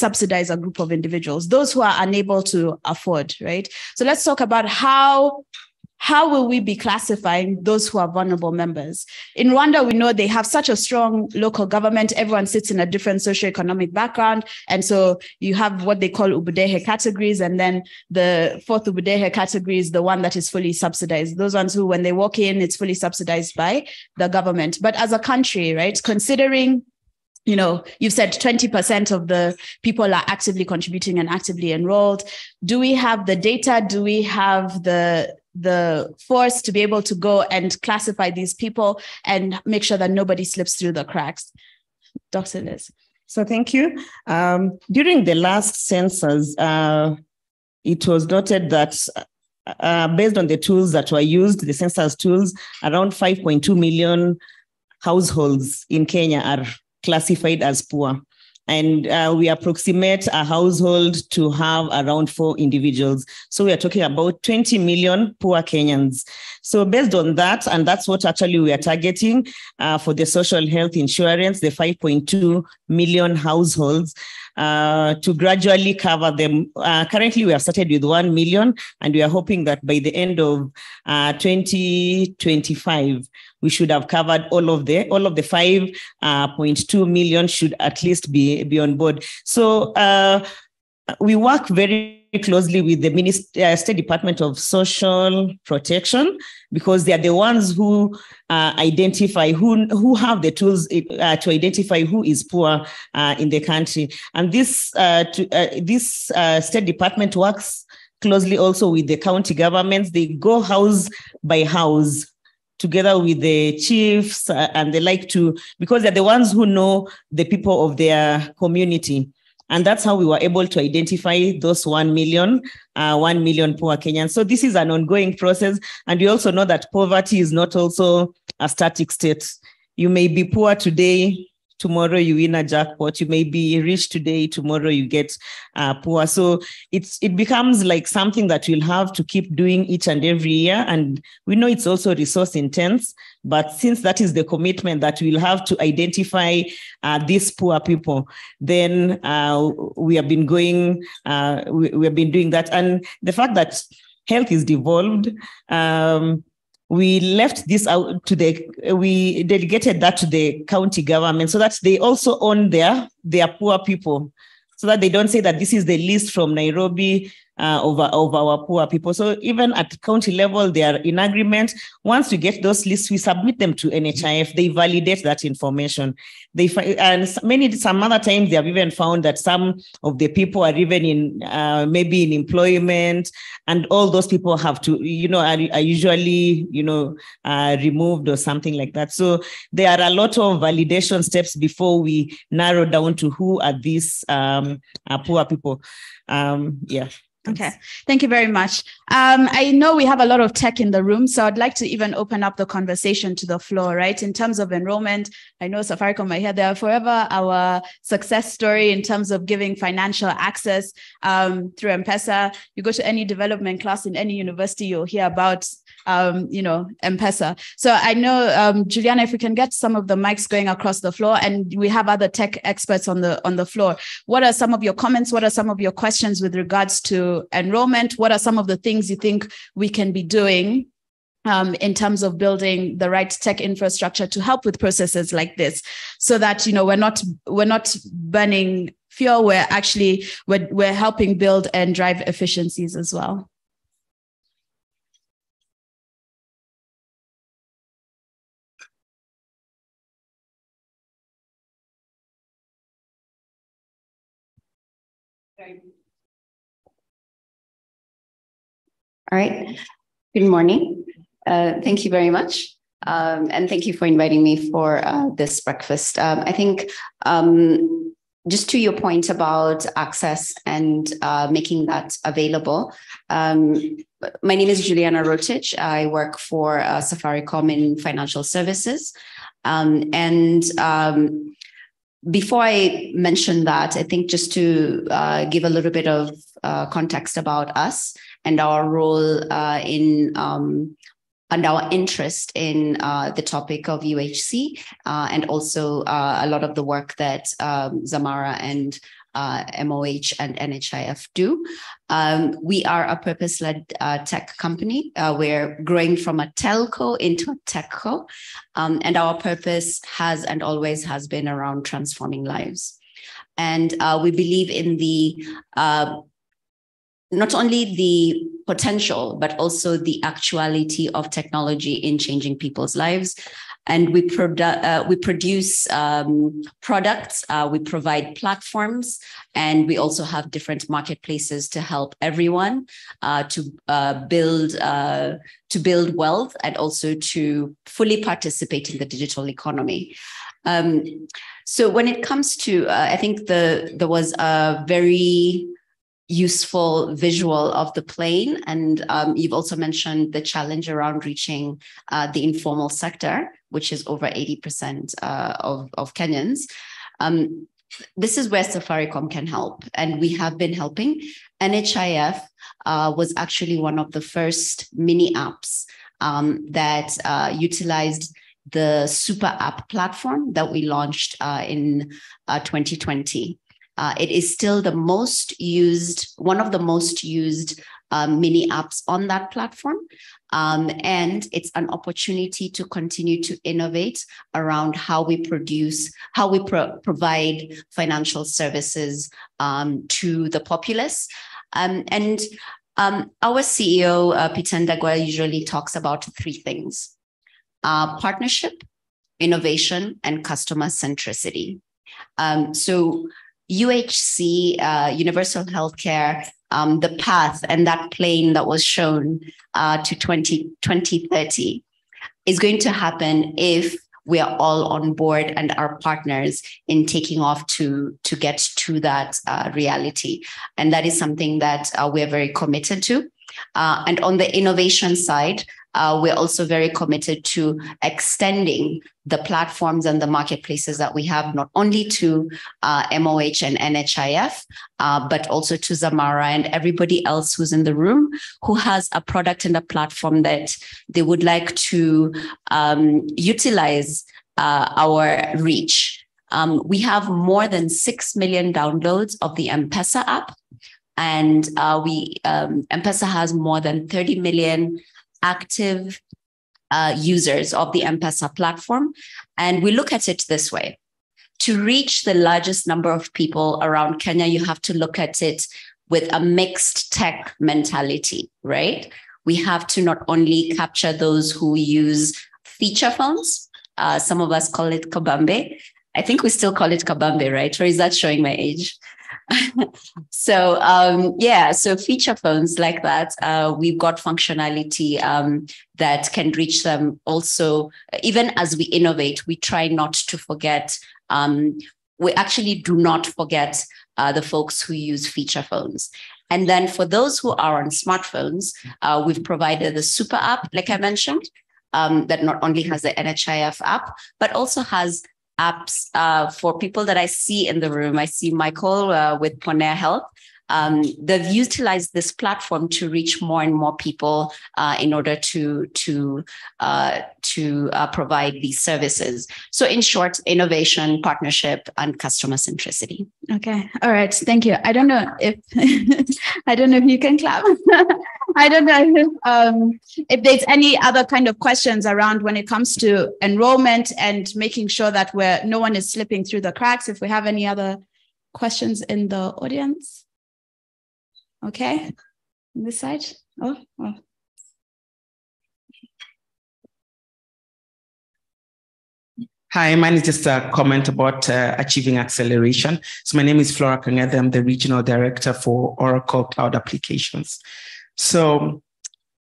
subsidize a group of individuals, those who are unable to afford, right? So let's talk about how how will we be classifying those who are vulnerable members? In Rwanda, we know they have such a strong local government. Everyone sits in a different socioeconomic background. And so you have what they call Ubudehe categories. And then the fourth Ubudehe category is the one that is fully subsidized. Those ones who, when they walk in, it's fully subsidized by the government. But as a country, right, considering you know, you've said 20% of the people are actively contributing and actively enrolled. Do we have the data? Do we have the the force to be able to go and classify these people and make sure that nobody slips through the cracks. Dr. Liz. So thank you. Um, during the last census, uh, it was noted that uh, based on the tools that were used, the census tools, around 5.2 million households in Kenya are classified as poor and uh, we approximate a household to have around four individuals. So we are talking about 20 million poor Kenyans. So based on that, and that's what actually we are targeting uh, for the social health insurance, the 5.2 million households. Uh, to gradually cover them. Uh, currently, we have started with 1 million, and we are hoping that by the end of uh, 2025, we should have covered all of the all of the 5.2 uh, million should at least be, be on board. So uh, we work very closely with the Ministry, uh, State Department of Social Protection because they are the ones who uh, identify who who have the tools uh, to identify who is poor uh, in the country. And this uh, to, uh, this State Department works closely also with the county governments. They go house by house together with the chiefs and they like to because they're the ones who know the people of their community and that's how we were able to identify those 1 million, uh, 1 million poor Kenyans. So this is an ongoing process. And you also know that poverty is not also a static state. You may be poor today, tomorrow you win a jackpot you may be rich today tomorrow you get uh, poor. So it's it becomes like something that you'll have to keep doing each and every year. And we know it's also resource intense but since that is the commitment that we'll have to identify uh, these poor people then uh, we have been going uh, we, we, have been doing that. And the fact that health is devolved um, we left this out to the we delegated that to the county government so that they also own their their poor people. So that they don't say that this is the list from nairobi uh, of, of our poor people. So even at county level, they are in agreement. Once we get those lists, we submit them to NHIF. They validate that information. They and many some other times they have even found that some of the people are even in uh, maybe in employment, and all those people have to you know are, are usually you know uh, removed or something like that. So there are a lot of validation steps before we narrow down to who are these um, poor people. Um, yeah. Okay, thank you very much. Um, I know we have a lot of tech in the room, so I'd like to even open up the conversation to the floor, right? In terms of enrollment, I know Safaricom might hear they are forever our success story in terms of giving financial access um, through M-Pesa. You go to any development class in any university, you'll hear about um, you know, M-Pesa. So I know, um, Juliana, if we can get some of the mics going across the floor, and we have other tech experts on the on the floor. What are some of your comments? What are some of your questions with regards to enrollment? What are some of the things you think we can be doing um, in terms of building the right tech infrastructure to help with processes like this, so that you know we're not we're not burning fuel. We're actually we're, we're helping build and drive efficiencies as well. All right. Good morning. Uh, thank you very much. Um, and thank you for inviting me for uh, this breakfast. Um, I think um, just to your point about access and uh, making that available, um, my name is Juliana Rotich. I work for uh, Safaricom in financial services. Um, and um, before I mention that, I think just to uh, give a little bit of uh, context about us and our role uh, in um, and our interest in uh, the topic of UHC uh, and also uh, a lot of the work that um, Zamara and uh, MOH and NHIF do. Um, we are a purpose led uh, tech company. Uh, we're growing from a telco into a techco. Um, and our purpose has and always has been around transforming lives. And uh, we believe in the uh, not only the potential, but also the actuality of technology in changing people's lives and we, produ- uh, we produce um, products, uh, we provide platforms, and we also have different marketplaces to help everyone uh, to uh, build uh, to build wealth and also to fully participate in the digital economy. Um, so when it comes to, uh, I think the there was a very useful visual of the plane. And um, you've also mentioned the challenge around reaching uh, the informal sector, which is over 80% uh, of, of Kenyans. Um, this is where Safaricom can help, and we have been helping. NHIF uh, was actually one of the first mini apps um, that uh, utilized the super app platform that we launched uh, in 2020. Uh, it is still the most used, one of the most used um, mini apps on that platform. Um, and it's an opportunity to continue to innovate around how we produce, how we pro- provide financial services um, to the populace. Um, and um, our CEO, uh, Ndegwa, usually talks about three things uh, partnership, innovation, and customer centricity. Um, so UHC, uh, Universal Healthcare, um, the path and that plane that was shown uh, to 20, 2030 is going to happen if we are all on board and our partners in taking off to to get to that uh, reality. And that is something that uh, we're very committed to. Uh, and on the innovation side uh, we're also very committed to extending the platforms and the marketplaces that we have, not only to uh, MOH and NHIF, uh, but also to Zamara and everybody else who's in the room who has a product and a platform that they would like to um, utilize uh, our reach. Um, we have more than 6 million downloads of the M-Pesa app. And uh, we um, M-Pesa has more than 30 million active uh, users of the M-Pesa platform. And we look at it this way. To reach the largest number of people around Kenya, you have to look at it with a mixed tech mentality, right? We have to not only capture those who use feature phones, uh, some of us call it kabambe. I think we still call it kabambe, right? Or is that showing my age? so um, yeah, so feature phones like that, uh, we've got functionality um, that can reach them. Also, even as we innovate, we try not to forget. Um, we actually do not forget uh, the folks who use feature phones. And then for those who are on smartphones, uh, we've provided the super app, like I mentioned, um, that not only has the NHIF app, but also has apps uh, for people that I see in the room. I see Michael uh, with Ponea Health. Um, they've utilized this platform to reach more and more people uh, in order to to uh, to uh, provide these services. So, in short, innovation, partnership, and customer centricity. Okay, all right, thank you. I don't know if I don't know if you can clap. I don't know if, um, if there's any other kind of questions around when it comes to enrollment and making sure that we're no one is slipping through the cracks. If we have any other questions in the audience. Okay, on this side. Oh, oh. Hi, mine is just a comment about uh, achieving acceleration. So my name is Flora Kangede. I'm the regional director for Oracle Cloud Applications. So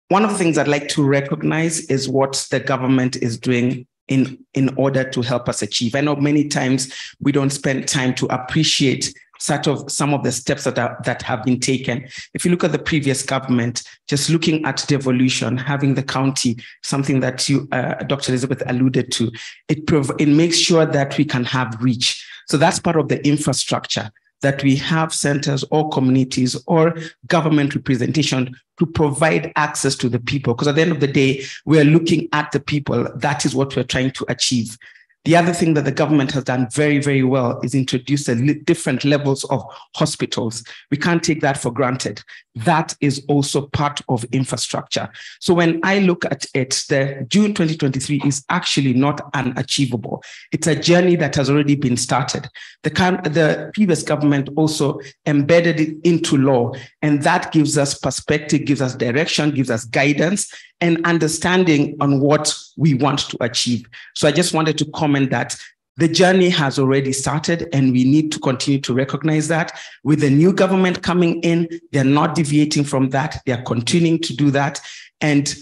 one of the things I'd like to recognize is what the government is doing in, in order to help us achieve. I know many times we don't spend time to appreciate sort of some of the steps that are, that have been taken. If you look at the previous government, just looking at devolution, having the county, something that you, uh, Dr. Elizabeth alluded to, it prov- it makes sure that we can have reach. So that's part of the infrastructure that we have centers or communities or government representation to provide access to the people. Because at the end of the day, we are looking at the people. That is what we're trying to achieve. The other thing that the government has done very, very well is introduce different levels of hospitals. We can't take that for granted. That is also part of infrastructure. So when I look at it, the June 2023 is actually not unachievable. It's a journey that has already been started. The, the previous government also embedded it into law, and that gives us perspective, gives us direction, gives us guidance, and understanding on what we want to achieve. So I just wanted to comment that the journey has already started and we need to continue to recognize that with the new government coming in they're not deviating from that they're continuing to do that and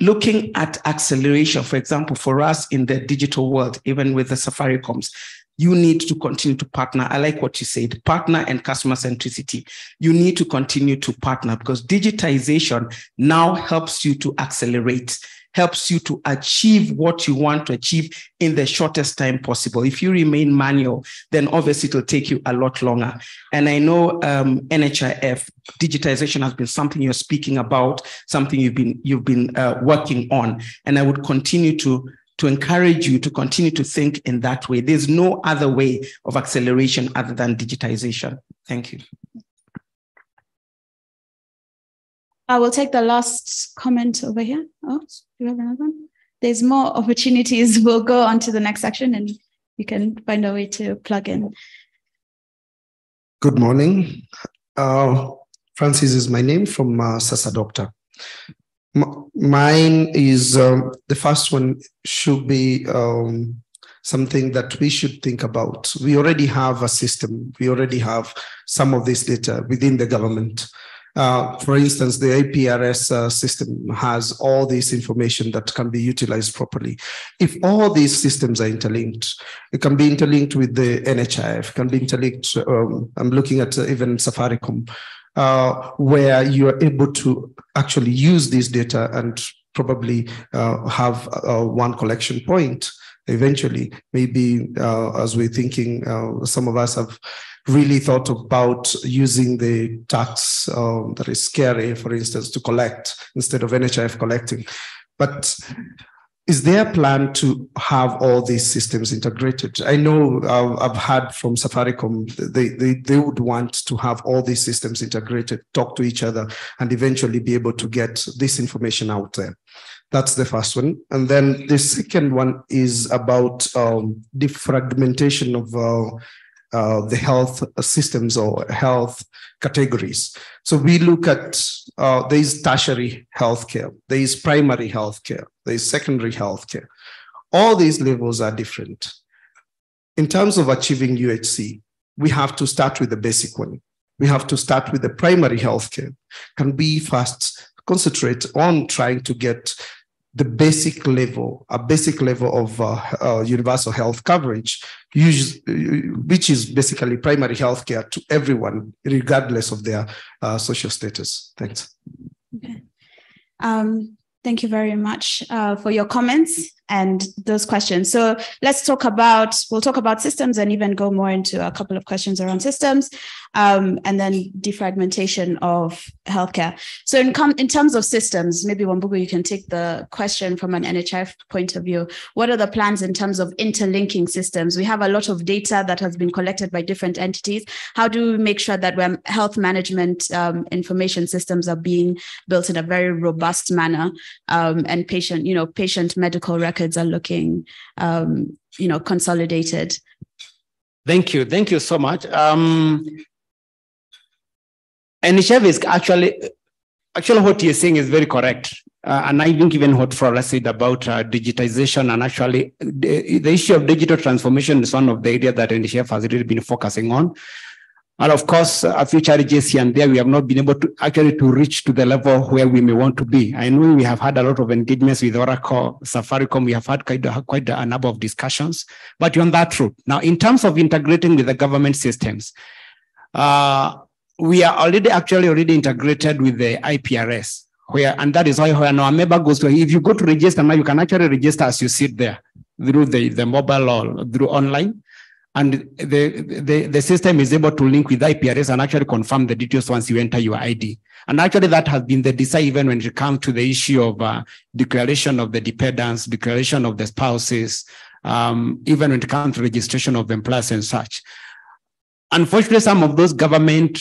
looking at acceleration for example for us in the digital world even with the safaricom's you need to continue to partner. I like what you said partner and customer centricity. You need to continue to partner because digitization now helps you to accelerate, helps you to achieve what you want to achieve in the shortest time possible. If you remain manual, then obviously it will take you a lot longer. And I know um, NHIF digitization has been something you're speaking about, something you've been you've been uh, working on, and I would continue to to encourage you to continue to think in that way. There's no other way of acceleration other than digitization. Thank you. I will take the last comment over here. Oh, do you have another one? There's more opportunities. We'll go on to the next section and you can find a way to plug in. Good morning. Uh, Francis is my name from uh, Sasa Doctor mine is um, the first one should be um, something that we should think about. We already have a system. We already have some of this data within the government. Uh, for instance, the IPRS uh, system has all this information that can be utilized properly. If all these systems are interlinked, it can be interlinked with the NHIF, can be interlinked. Um, I'm looking at uh, even Safaricom uh, where you are able to actually use this data and probably uh, have one collection point eventually. Maybe uh, as we're thinking, uh, some of us have really thought about using the tax um, that is scary, for instance, to collect instead of NHIF collecting. But is there a plan to have all these systems integrated? I know uh, I've had from Safaricom, they, they, they would want to have all these systems integrated, talk to each other, and eventually be able to get this information out there. That's the first one. And then the second one is about um, the fragmentation of uh, uh, the health systems or health categories. So we look at uh, there is tertiary healthcare, there is primary healthcare, there is secondary healthcare. All these levels are different. In terms of achieving UHC, we have to start with the basic one. We have to start with the primary healthcare. Can we first concentrate on trying to get the basic level, a basic level of uh, uh, universal health coverage, which is basically primary health care to everyone, regardless of their uh, social status. Thanks. Okay. Um, thank you very much uh, for your comments and those questions. So let's talk about, we'll talk about systems and even go more into a couple of questions around systems um, and then defragmentation of healthcare. So in, com- in terms of systems, maybe Wambugu, you can take the question from an NHIF point of view. What are the plans in terms of interlinking systems? We have a lot of data that has been collected by different entities. How do we make sure that when health management um, information systems are being built in a very robust manner um, and patient, you know, patient medical are looking, um, you know, consolidated? Thank you. Thank you so much. Um, and Chef is actually, actually what you're saying is very correct. Uh, and I think even what Flora said about uh, digitization and actually the, the, issue of digital transformation is one of the areas that NHIF has really been focusing on. And of course, a few challenges here and there, we have not been able to actually to reach to the level where we may want to be. I know we have had a lot of engagements with Oracle, Safaricom. We have had quite a, quite a number of discussions, but you're on that route. Now, in terms of integrating with the government systems, uh, we are already actually already integrated with the IPRS, where and that is why when our member goes to if you go to register now, you can actually register as you sit there through the, the mobile or through online. And the, the, the system is able to link with IPRS and actually confirm the details once you enter your ID. And actually, that has been the desire even when it comes to the issue of uh, declaration of the dependents, declaration of the spouses, um, even when it comes to registration of employers and such. Unfortunately, some of those government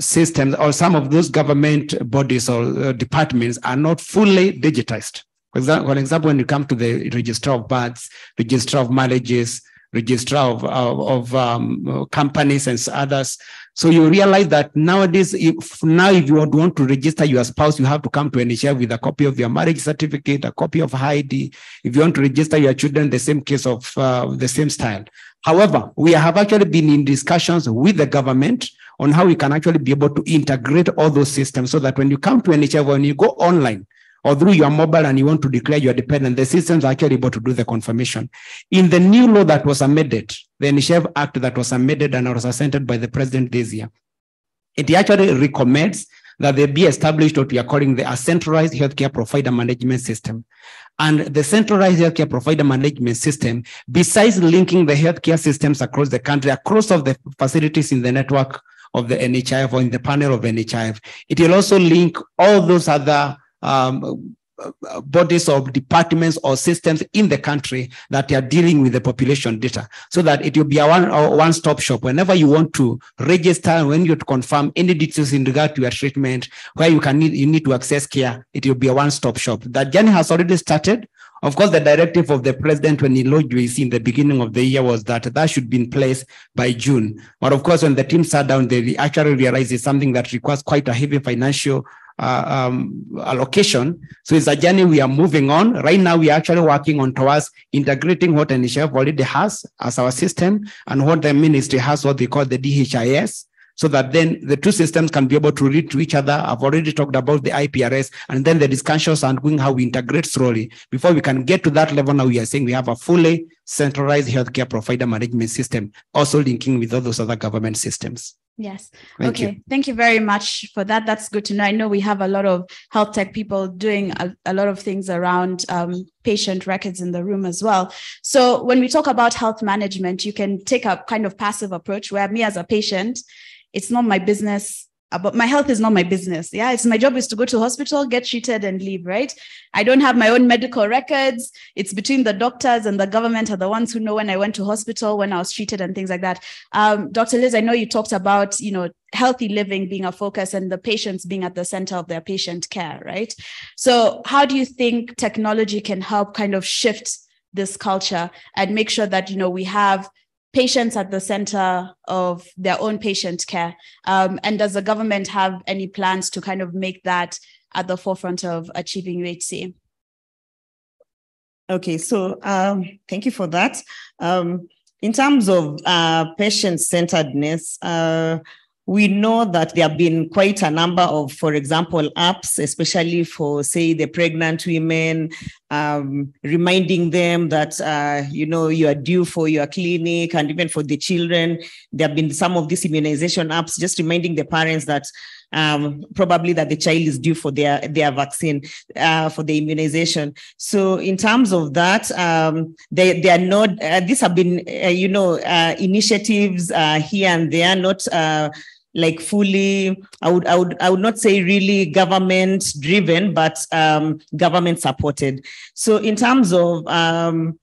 systems or some of those government bodies or uh, departments are not fully digitized. For example, when you come to the register of births, register of marriages, registrar of, of, um, companies and others. So you realize that nowadays, if now if you want to register your spouse, you have to come to NHIF with a copy of your marriage certificate, a copy of ID. If you want to register your children, the same case of uh, the same style. However, we have actually been in discussions with the government on how we can actually be able to integrate all those systems so that when you come to NHIF, when you go online, or through your mobile and you want to declare your dependent, the systems are actually able to do the confirmation. In the new law that was amended, the NHIF Act that was amended and was assented by the president this year, it actually recommends that there be established what we are calling the centralized healthcare provider management system. And the centralized healthcare provider management system, besides linking the healthcare systems across the country, across of the facilities in the network of the NHIF or in the panel of NHIF, it will also link all those other um, bodies or departments or systems in the country that are dealing with the population data. So that it will be a one one stop shop. Whenever you want to register when you confirm any details in regard to your treatment where you can need you need to access care it will be a one stop shop. That journey has already started. Of course, the directive of the president when he launched UHC in the beginning of the year was that that should be in place by June. But of course, when the team sat down, they actually realized it's something that requires quite a heavy financial uh, um, allocation. So it's a journey we are moving on. Right now, we are actually working on towards integrating what NHIF already has as our system and what the ministry has, what they call the DHIS, so that then the two systems can be able to read to each other. I've already talked about the IPRS and then the discussions on doing how we integrate slowly. Before we can get to that level, now we are saying we have a fully centralized healthcare provider management system, also linking with all those other government systems. Yes. Thank okay. You. Thank you very much for that. That's good to know. I know we have a lot of health tech people doing a, a lot of things around um, patient records in the room as well. So when we talk about health management, you can take a kind of passive approach where me as a patient, it's not my business but my health is not my business. Yeah, it's my job is to go to hospital, get treated, and leave. Right? I don't have my own medical records. It's between the doctors and the government are the ones who know when I went to hospital, when I was treated, and things like that. Um, Dr. Liz, I know you talked about you know healthy living being a focus and the patients being at the center of their patient care. Right? So, how do you think technology can help kind of shift this culture and make sure that you know we have patients at the center of their own patient care? Um, and does the government have any plans to kind of make that at the forefront of achieving UHC? Okay, so um, thank you for that. Um, in terms of uh, patient centeredness, uh, we know that there have been quite a number of, for example, apps, especially for, say, the pregnant women, um, reminding them that, uh, you know, you are due for your clinic, and even for the children. There have been some of these immunization apps just reminding the parents that um, probably that the child is due for their their vaccine uh, for the immunization. So in terms of that, um, they they are not. Uh, these have been uh, you know uh, initiatives uh, here and there, not like fully i would i would i would not say really government driven but um, government supported. So in terms of um,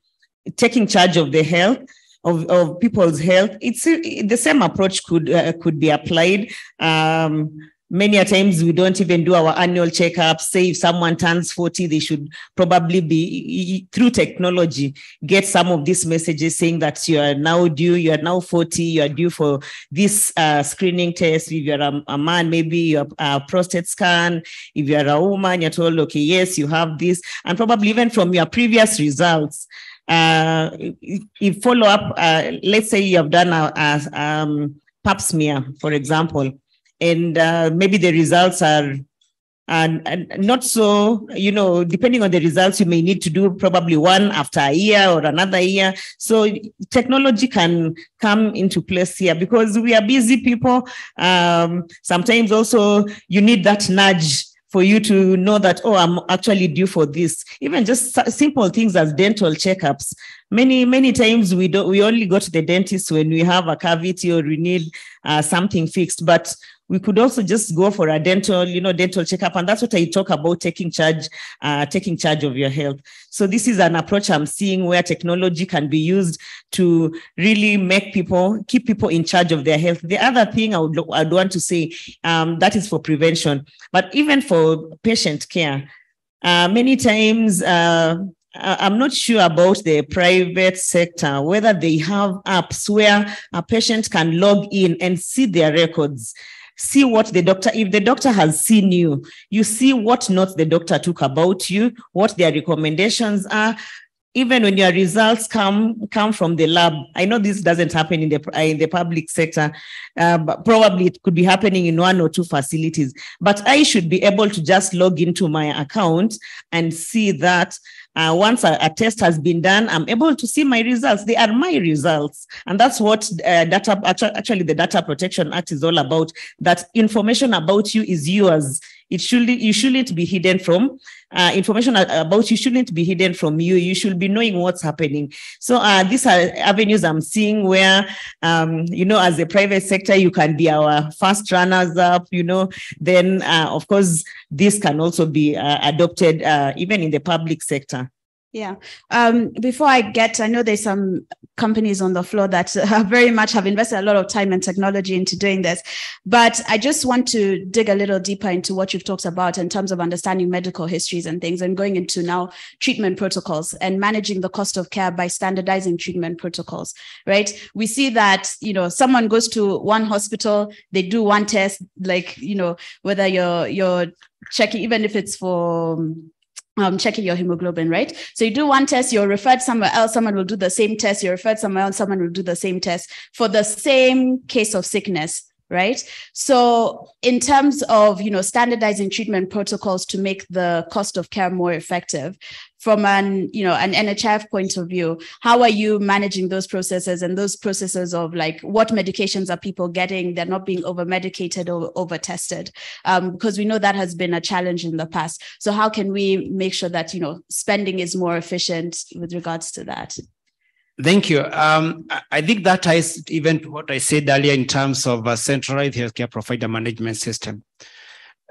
taking charge of the health of, of people's health it's the same approach could uh, could be applied. Um, many a times we don't even do our annual checkups say if someone turns 40 they should probably be through technology get some of these messages saying that you are now due you are now 40 you are due for this uh, screening test. If you're a, a, man maybe your prostate scan. If you're a woman you're told okay yes you have this. And probably even from your previous results uh, if follow up uh, let's say you have done a, a um, pap smear for example and uh, maybe the results are and, and, not so you know depending on the results you may need to do probably one after a year or another year. So technology can come into place here because we are busy people. Um, sometimes also you need that nudge for you to know that oh i'm actually due for this. Even just simple things as dental checkups. Many many times we don't we only go to the dentist when we have a cavity or we need uh, something fixed. But we could also just go for a dental, you know, dental checkup. And that's what I talk about taking charge, uh, taking charge of your health. So this is an approach I'm seeing where technology can be used to really make people, keep people in charge of their health. The other thing I would, I'd want to say, um, that is for prevention, but even for patient care, uh, many times, uh, I'm not sure about the private sector, whether they have apps where a patient can log in and see their records, see what the doctor, if the doctor has seen you, you see what notes the doctor took about you, what their recommendations are, even when your results come come from the lab i know this doesn't happen in the in the public sector uh, but probably it could be happening in one or two facilities. But i should be able to just log into my account and see that uh, once a, a, test has been done, I'm able to see my results. They are my results. And that's what uh, data, actually the Data Protection Act is all about, that information about you is yours. It should, you shouldn't be hidden from, uh, information about you shouldn't be hidden from you. You should be knowing what's happening. So uh, these are avenues I'm seeing where, um, you know, as a private sector, you can be our fast runners up, you know, then uh, of course, this can also be uh, adopted uh, even in the public sector. Yeah. Um, before I get, I know there's some companies on the floor that very much have invested a lot of time and technology into doing this. But I just want to dig a little deeper into what you've talked about in terms of understanding medical histories and things and going into now treatment protocols and managing the cost of care by standardizing treatment protocols, right? We see that, you know, someone goes to one hospital, they do one test, like, you know, whether you're, you're checking, even if it's for, um, Um, checking your hemoglobin, right? So you do one test, you're referred somewhere else, someone will do the same test, you're referred somewhere else, someone will do the same test for the same case of sickness right so in terms of you know standardizing treatment protocols to make the cost of care more effective from an you know an nhif point of view how are you managing those processes and those processes of like what medications are people getting they're not being over medicated or over tested um, because we know that has been a challenge in the past so how can we make sure that you know spending is more efficient with regards to that Thank you. Um, I think that ties even to what I said earlier in terms of a centralized healthcare provider management system.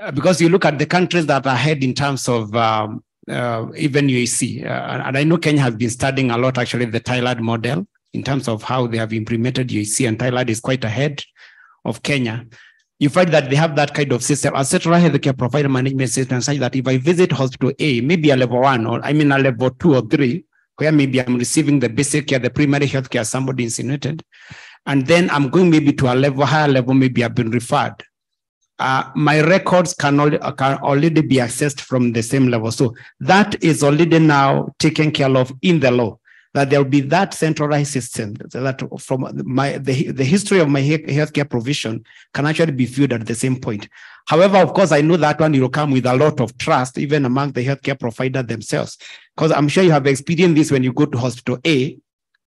Uh, because you look at the countries that are ahead in terms of um, even UHC, uh, and I know Kenya has been studying a lot actually the Thailand model in terms of how they have implemented UHC, and Thailand is quite ahead of Kenya. You find that they have that kind of system, a centralized healthcare provider management system, such that if I visit hospital A, maybe a level one, or I mean a level two or three, where maybe I'm receiving the basic care, the primary health care, somebody insinuated, and then I'm going maybe to a level higher level, maybe I've been referred. Uh, my records can, only, can already be accessed from the same level. So that is already now taken care of in the law. That there will be that centralized system that from my the, the history of my healthcare provision can actually be viewed at the same point. However, of course, I know that one will come with a lot of trust, even among the healthcare provider themselves. Because I'm sure you have experienced this when you go to hospital A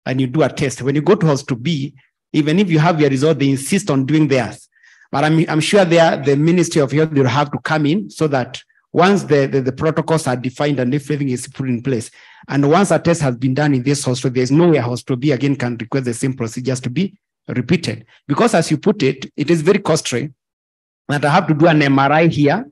and you do a test. When you go to hospital B, even if you have your result, they insist on doing theirs. But I'm, I'm sure there, the Ministry of Health will have to come in so that once the, the, the, protocols are defined and everything is put in place, and once a test has been done in this hospital, there's no way hospital B again can request the same procedures to be repeated. Because as you put it, it is very costly that I have to do an MRI here.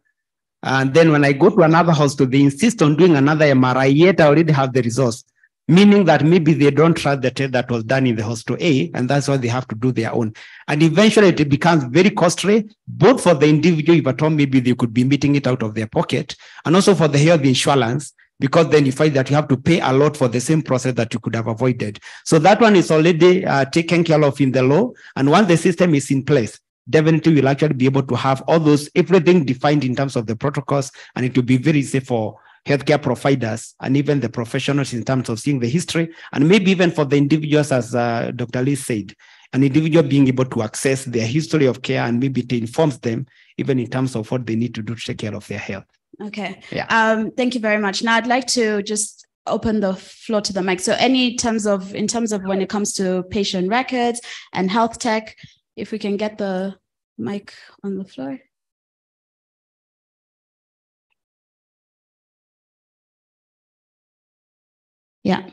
And then when I go to another hospital, they insist on doing another MRI, yet I already have the results, meaning that maybe they don't trust the test that was done in the hospital A, and that's why they have to do their own. And eventually it becomes very costly, both for the individual, if at all maybe they could be meeting it out of their pocket, and also for the health insurance, because then you find that you have to pay a lot for the same process that you could have avoided. So that one is already uh, taken care of in the law. And once the system is in place, definitely we'll actually be able to have all those everything defined in terms of the protocols and it will be very safe for healthcare providers and even the professionals in terms of seeing the history and maybe even for the individuals as uh, dr lee said an individual being able to access their history of care and maybe to informs them even in terms of what they need to do to take care of their health. Okay. Yeah. Um, thank you very much. Now i'd like to just open the floor to the mic. So any terms of in terms of when it comes to patient records and health tech if we can get the mic on the floor. Yeah.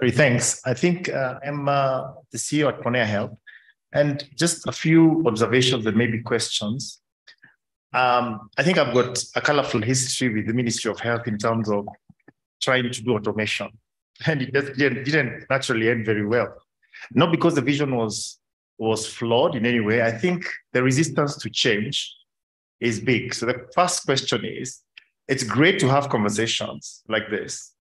Sorry, thanks. I think uh, I'm uh, the CEO at Ponea Health, and just a few observations and maybe questions. Um, I think I've got a colorful history with the Ministry of Health in terms of trying to do automation, and it just didn't, didn't naturally end very well. Not because the vision was was flawed in any way. I think the resistance to change is big. So the first question is, it's great to have conversations like this,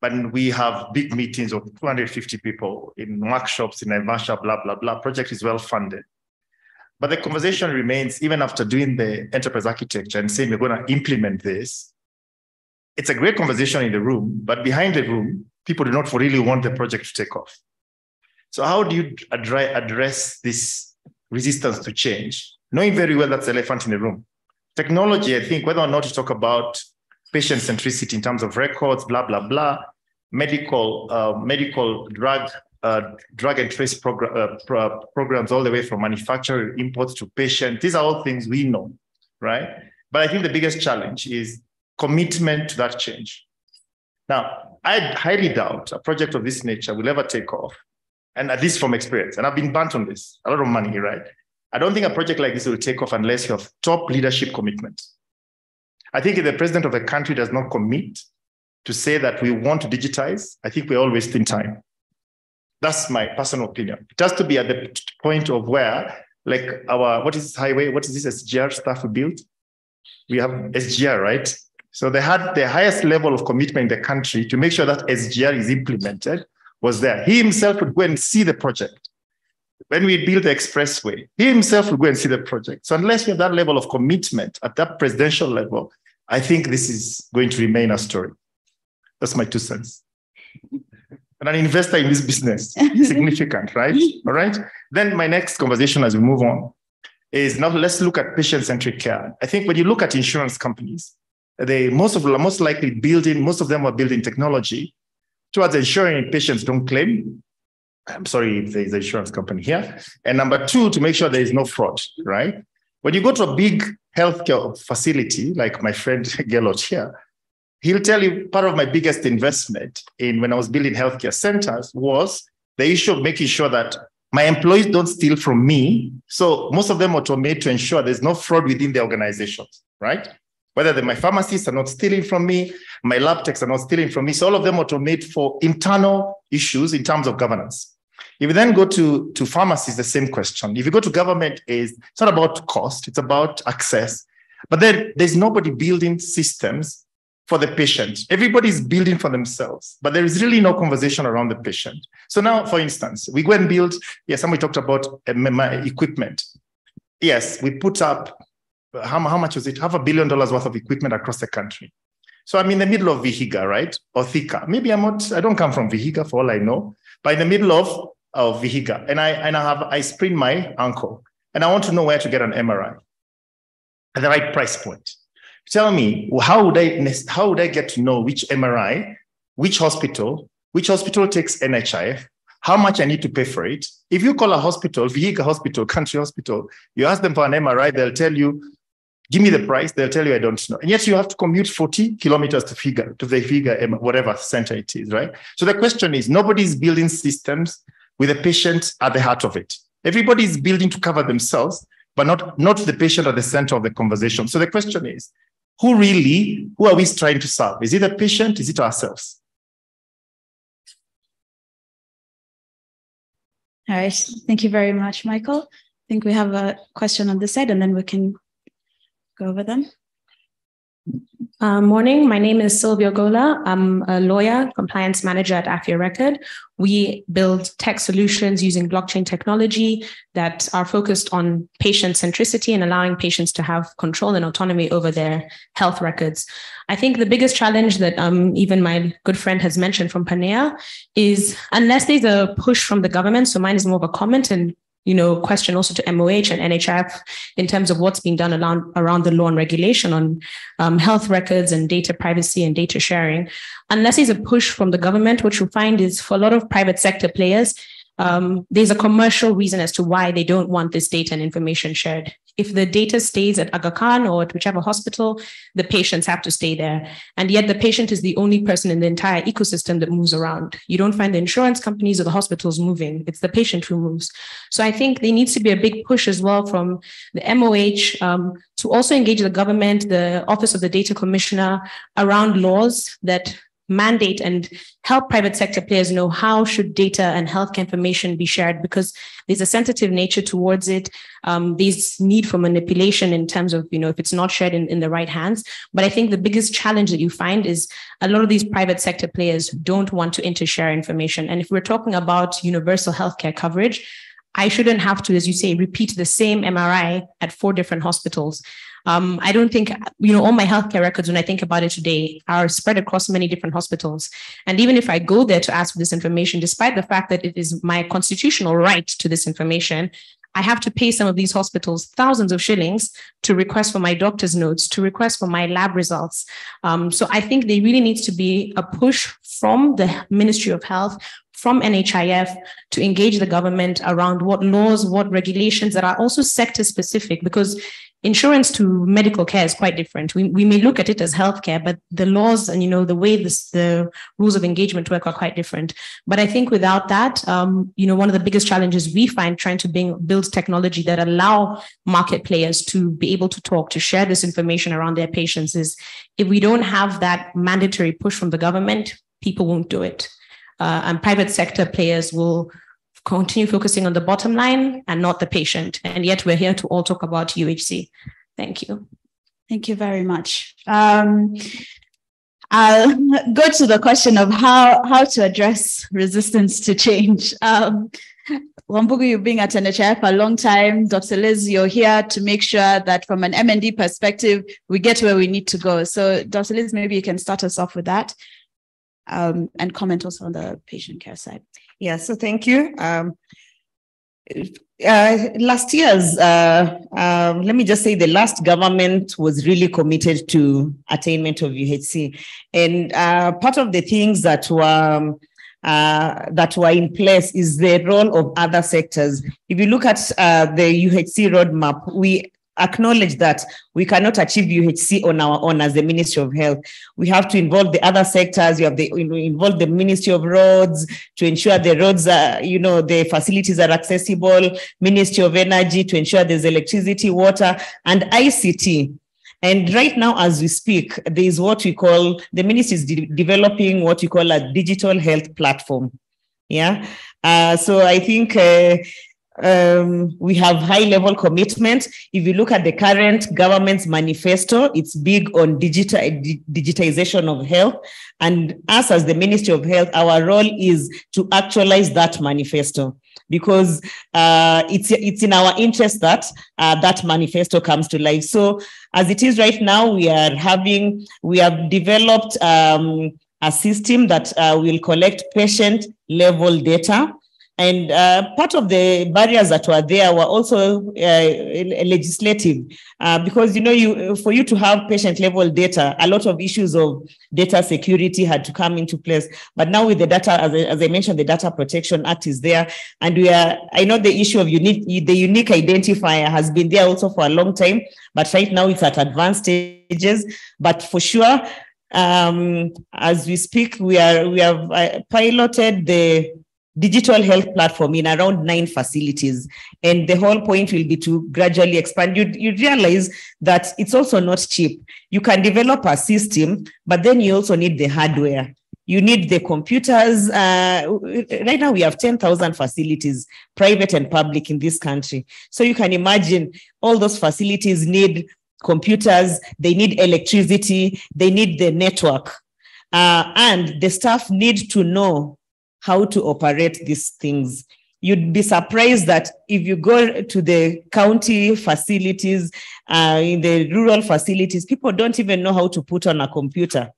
but we have big meetings of 250 people in workshops in Naivasha, blah, blah, blah. Project is well funded. But the conversation remains, even after doing the enterprise architecture and saying we're going to implement this, it's a great conversation in the room, but behind the room, people do not really want the project to take off. So how do you address this resistance to change, knowing very well that's the elephant in the room? Technology, I think, whether or not you talk about patient centricity in terms of records, blah, blah, blah, medical, uh, medical drug, uh, drug and trace progr- uh, pro- programs all the way from manufacturer imports to patient. These are all things we know, right? But I think the biggest challenge is commitment to that change. Now, I highly doubt a project of this nature will ever take off. And at least from experience, and I've been burnt on this, a lot of money, right? I don't think a project like this will take off unless you have top leadership commitment. I think if the president of the country does not commit to say that we want to digitize, I think we're all wasting time. That's my personal opinion. It has to be at the point of where, like our, what is this highway? What is this SGR stuff we built? We have SGR, right? So they had the highest level of commitment in the country to make sure that SGR is implemented was there. He himself would go and see the project. When we build the expressway, he himself would go and see the project. So unless we have that level of commitment at that presidential level, I think this is going to remain a story. That's my two cents. And an investor in this business, significant, right? All right. Then my next conversation as we move on is now let's look at patient-centric care. I think when you look at insurance companies, they most of most likely building, most of them are building technology towards ensuring patients don't claim. I'm sorry if there's an insurance company here. And number two, to make sure there is no fraud, right? When you go to a big healthcare facility, like my friend Gelot here, he'll tell you part of my biggest investment in when I was building healthcare centers was the issue of making sure that my employees don't steal from me. So most of them automate to ensure there's no fraud within the organizations, right? Whether the, my pharmacists are not stealing from me, my lab techs are not stealing from me. So all of them automate for internal issues in terms of governance. If you then go to, to pharmacies, the same question. If you go to government, is it's not about cost, it's about access. But then there's nobody building systems for the patient. Everybody's building for themselves, but there is really no conversation around the patient. So now, for instance, we go and build, yes, somebody talked about uh, equipment. Yes, we put up how, how much was it? Half a billion dollars worth of equipment across the country. So I'm in the middle of Vihiga, right? Or Thika. Maybe I'm not, I don't come from Vihiga for all I know, but in the middle of, of Vihiga. And I and I have I sprained my ankle and I want to know where to get an MRI at the right price point. Tell me, how would I how would I get to know which MRI, which hospital, which hospital takes NHIF, how much I need to pay for it? If you call a hospital, Vihiga Hospital, country hospital, you ask them for an MRI, they'll tell you give me the price. They'll tell you, I don't know. And yet you have to commute 40 kilometers to figure, to the figure, um, whatever center it is, right? So the question is nobody's building systems with the patient at the heart of it. Everybody's building to cover themselves, but not, not the patient at the center of the conversation. So the question is, who really, who are we trying to serve? Is it the patient? Is it ourselves? All right. Thank you very much, Michael. I think we have a question on this side, and then we can go over them. Uh, morning. My name is Sylvia Gola. I'm a lawyer, compliance manager at Afya Rekod. We build tech solutions using blockchain technology that are focused on patient centricity and allowing patients to have control and autonomy over their health records. I think the biggest challenge that um, even my good friend has mentioned from Ponea is unless there's a push from the government, so mine is more of a comment and you know, question also to MOH and NHF in terms of what's being done around, around the law and regulation on um, health records and data privacy and data sharing. Unless there's a push from the government, what you'll find is for a lot of private sector players, um, there's a commercial reason as to why they don't want this data and information shared if the data stays at Aga Khan or at whichever hospital, the patients have to stay there. And yet the patient is the only person in the entire ecosystem that moves around. You don't find the insurance companies or the hospitals moving. It's the patient who moves. So I think there needs to be a big push as well from the MOH um, to also engage the government, the Office of the Data Commissioner around laws that mandate and help private sector players know how should data and healthcare information be shared because there's a sensitive nature towards it. Um, there's need for manipulation in terms of you know if it's not shared in, in the right hands. But i think the biggest challenge that you find is a lot of these private sector players don't want to intershare information. And if we're talking about universal healthcare coverage I shouldn't have to, as you say, repeat the same MRI at four different hospitals. Um, I don't think, you know, all my healthcare records, when I think about it today, are spread across many different hospitals. And even if I go there to ask for this information, despite the fact that it is my constitutional right to this information, I have to pay some of these hospitals thousands of shillings to request for my doctor's notes, to request for my lab results. Um, so I think there really needs to be a push from the Ministry of Health, from NHIF to engage the government around what laws, what regulations that are also sector specific, because insurance to medical care is quite different. We, we may look at it as healthcare, but the laws and you know the way this, the rules of engagement work are quite different. But I think without that, um, you know, one of the biggest challenges we find trying to bring, build technology that allow market players to be able to talk, to share this information around their patients is if we don't have that mandatory push from the government, people won't do it. Uh, and private sector players will continue focusing on the bottom line and not the patient. And yet we're here to all talk about UHC. Thank you. Thank you very much. Um, I'll go to the question of how, how to address resistance to change. Um, Wambugu, you've been at NHIF for a long time. Dr. Liz, you're here to make sure that from an M&D perspective, we get where we need to go. So Dr. Liz, maybe you can start us off with that um, and comment also on the patient care side. Yeah, so thank you. Um, uh, last year's, uh, uh, let me just say, the last government was really committed to attainment of UHC, and uh, part of the things that were um, uh, that were in place is the role of other sectors. If you look at uh, the UHC roadmap, we acknowledge that we cannot achieve UHC on our own as the Ministry of Health. We have to involve the other sectors. You have you involve the Ministry of Roads to ensure the roads are, you know, the facilities are accessible. Ministry of Energy to ensure there's electricity, water, and ICT. And right now, as we speak, there is what we call the ministry is de- developing what we call a digital health platform. Yeah. Uh, so I think. Uh, um, we have high level commitment. If you look at the current government's manifesto, it's big on digital digitization of health. And us as the Ministry of Health, our role is to actualize that manifesto because uh, it's it's in our interest that uh, that manifesto comes to life. So as it is right now, we are having we have developed um, a system that uh, will collect patient level data and uh, part of the barriers that were there were also uh, legislative, uh, because you know, you for you to have patient level data, a lot of issues of data security had to come into place. But now with the data, as I, as I mentioned, the Data Protection Act is there, and we are. I know the issue of unique, the unique identifier has been there also for a long time, but right now it's at advanced stages. But for sure, um, as we speak, we are we have uh, piloted the digital health platform in around nine facilities. And the whole point will be to gradually expand. You, you realize that it's also not cheap. You can develop a system, but then you also need the hardware. You need the computers. Uh, right now, we have 10,000 facilities, private and public, in this country. So you can imagine all those facilities need computers, they need electricity, they need the network. Uh, and the staff need to know how to operate these things. You'd be surprised that if you go to the county facilities, uh, in the rural facilities, people don't even know how to put on a computer.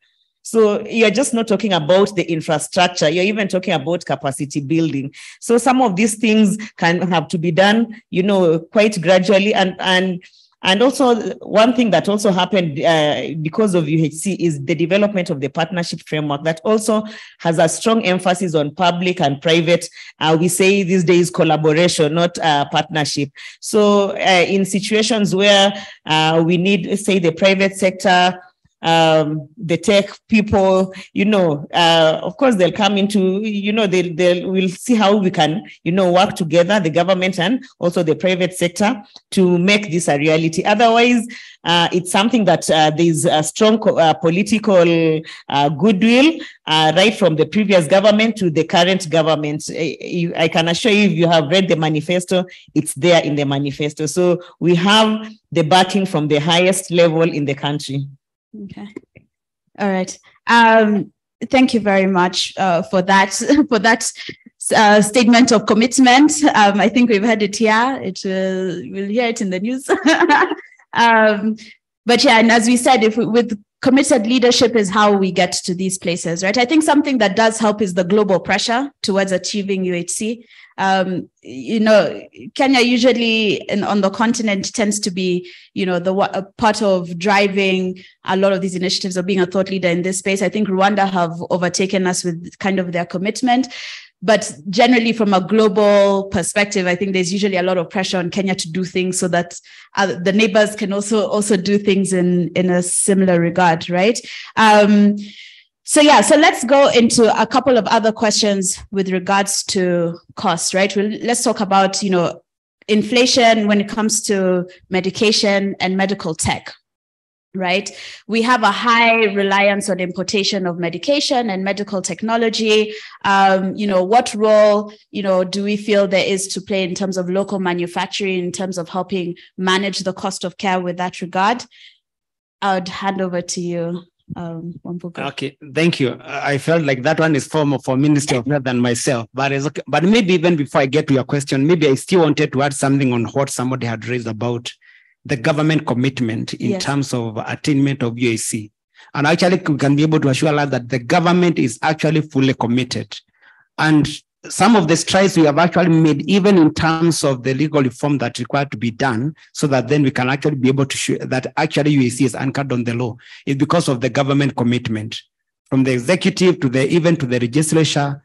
So you're just not talking about the infrastructure, you're even talking about capacity building. So some of these things can have to be done, you know, quite gradually. And, and And also, one thing that also happened uh, because of UHC is the development of the partnership framework that also has a strong emphasis on public and private. Uh, we say these days collaboration, not uh, partnership. So, uh, in situations where uh, we need, say, the private sector um, the tech people, you know, uh, of course they'll come into, you know, they they will see how we can, you know, work together, the government and also the private sector to make this a reality. Otherwise, uh, it's something that uh, there's a strong uh, political uh, goodwill uh, right from the previous government to the current government. I, I can assure you, if you have read the manifesto, it's there in the manifesto. So we have the backing from the highest level in the country. Okay. All right. Um, thank you very much uh, for that for that uh, statement of commitment. Um, I think we've heard it here. It will we'll hear it in the news. um, but yeah, and as we said, if we, with committed leadership is how we get to these places, right? I think something that does help is the global pressure towards achieving UHC um, you know, Kenya usually on the continent tends to be, you know, the part of driving a lot of these initiatives or being a thought leader in this space. I think Rwanda have overtaken us with kind of their commitment. But generally, from a global perspective, I think there's usually a lot of pressure on Kenya to do things so that uh, the neighbors can also also do things in in a similar regard, right? Um, so yeah, so let's go into a couple of other questions with regards to cost, right? We'll, let's talk about, you know, inflation when it comes to medication and medical tech, right? We have a high reliance on importation of medication and medical technology. Um, you know, what role, you know, do we feel there is to play in terms of local manufacturing, in terms of helping manage the cost of care with that regard? I would hand over to you um, Okay, thank you. I felt like that one is for for Minister of Health than myself, but it's okay. But maybe even before I get to your question, maybe I still wanted to add something on what somebody had raised about the government commitment in yes. terms of attainment of UHC. And actually, we can be able to assure that the government is actually fully committed. And some of the strides we have actually made, even in terms of the legal reform that required to be done, so that then we can actually be able to show that actually UHC is anchored on the law, is because of the government commitment. From the executive to the even to the legislature,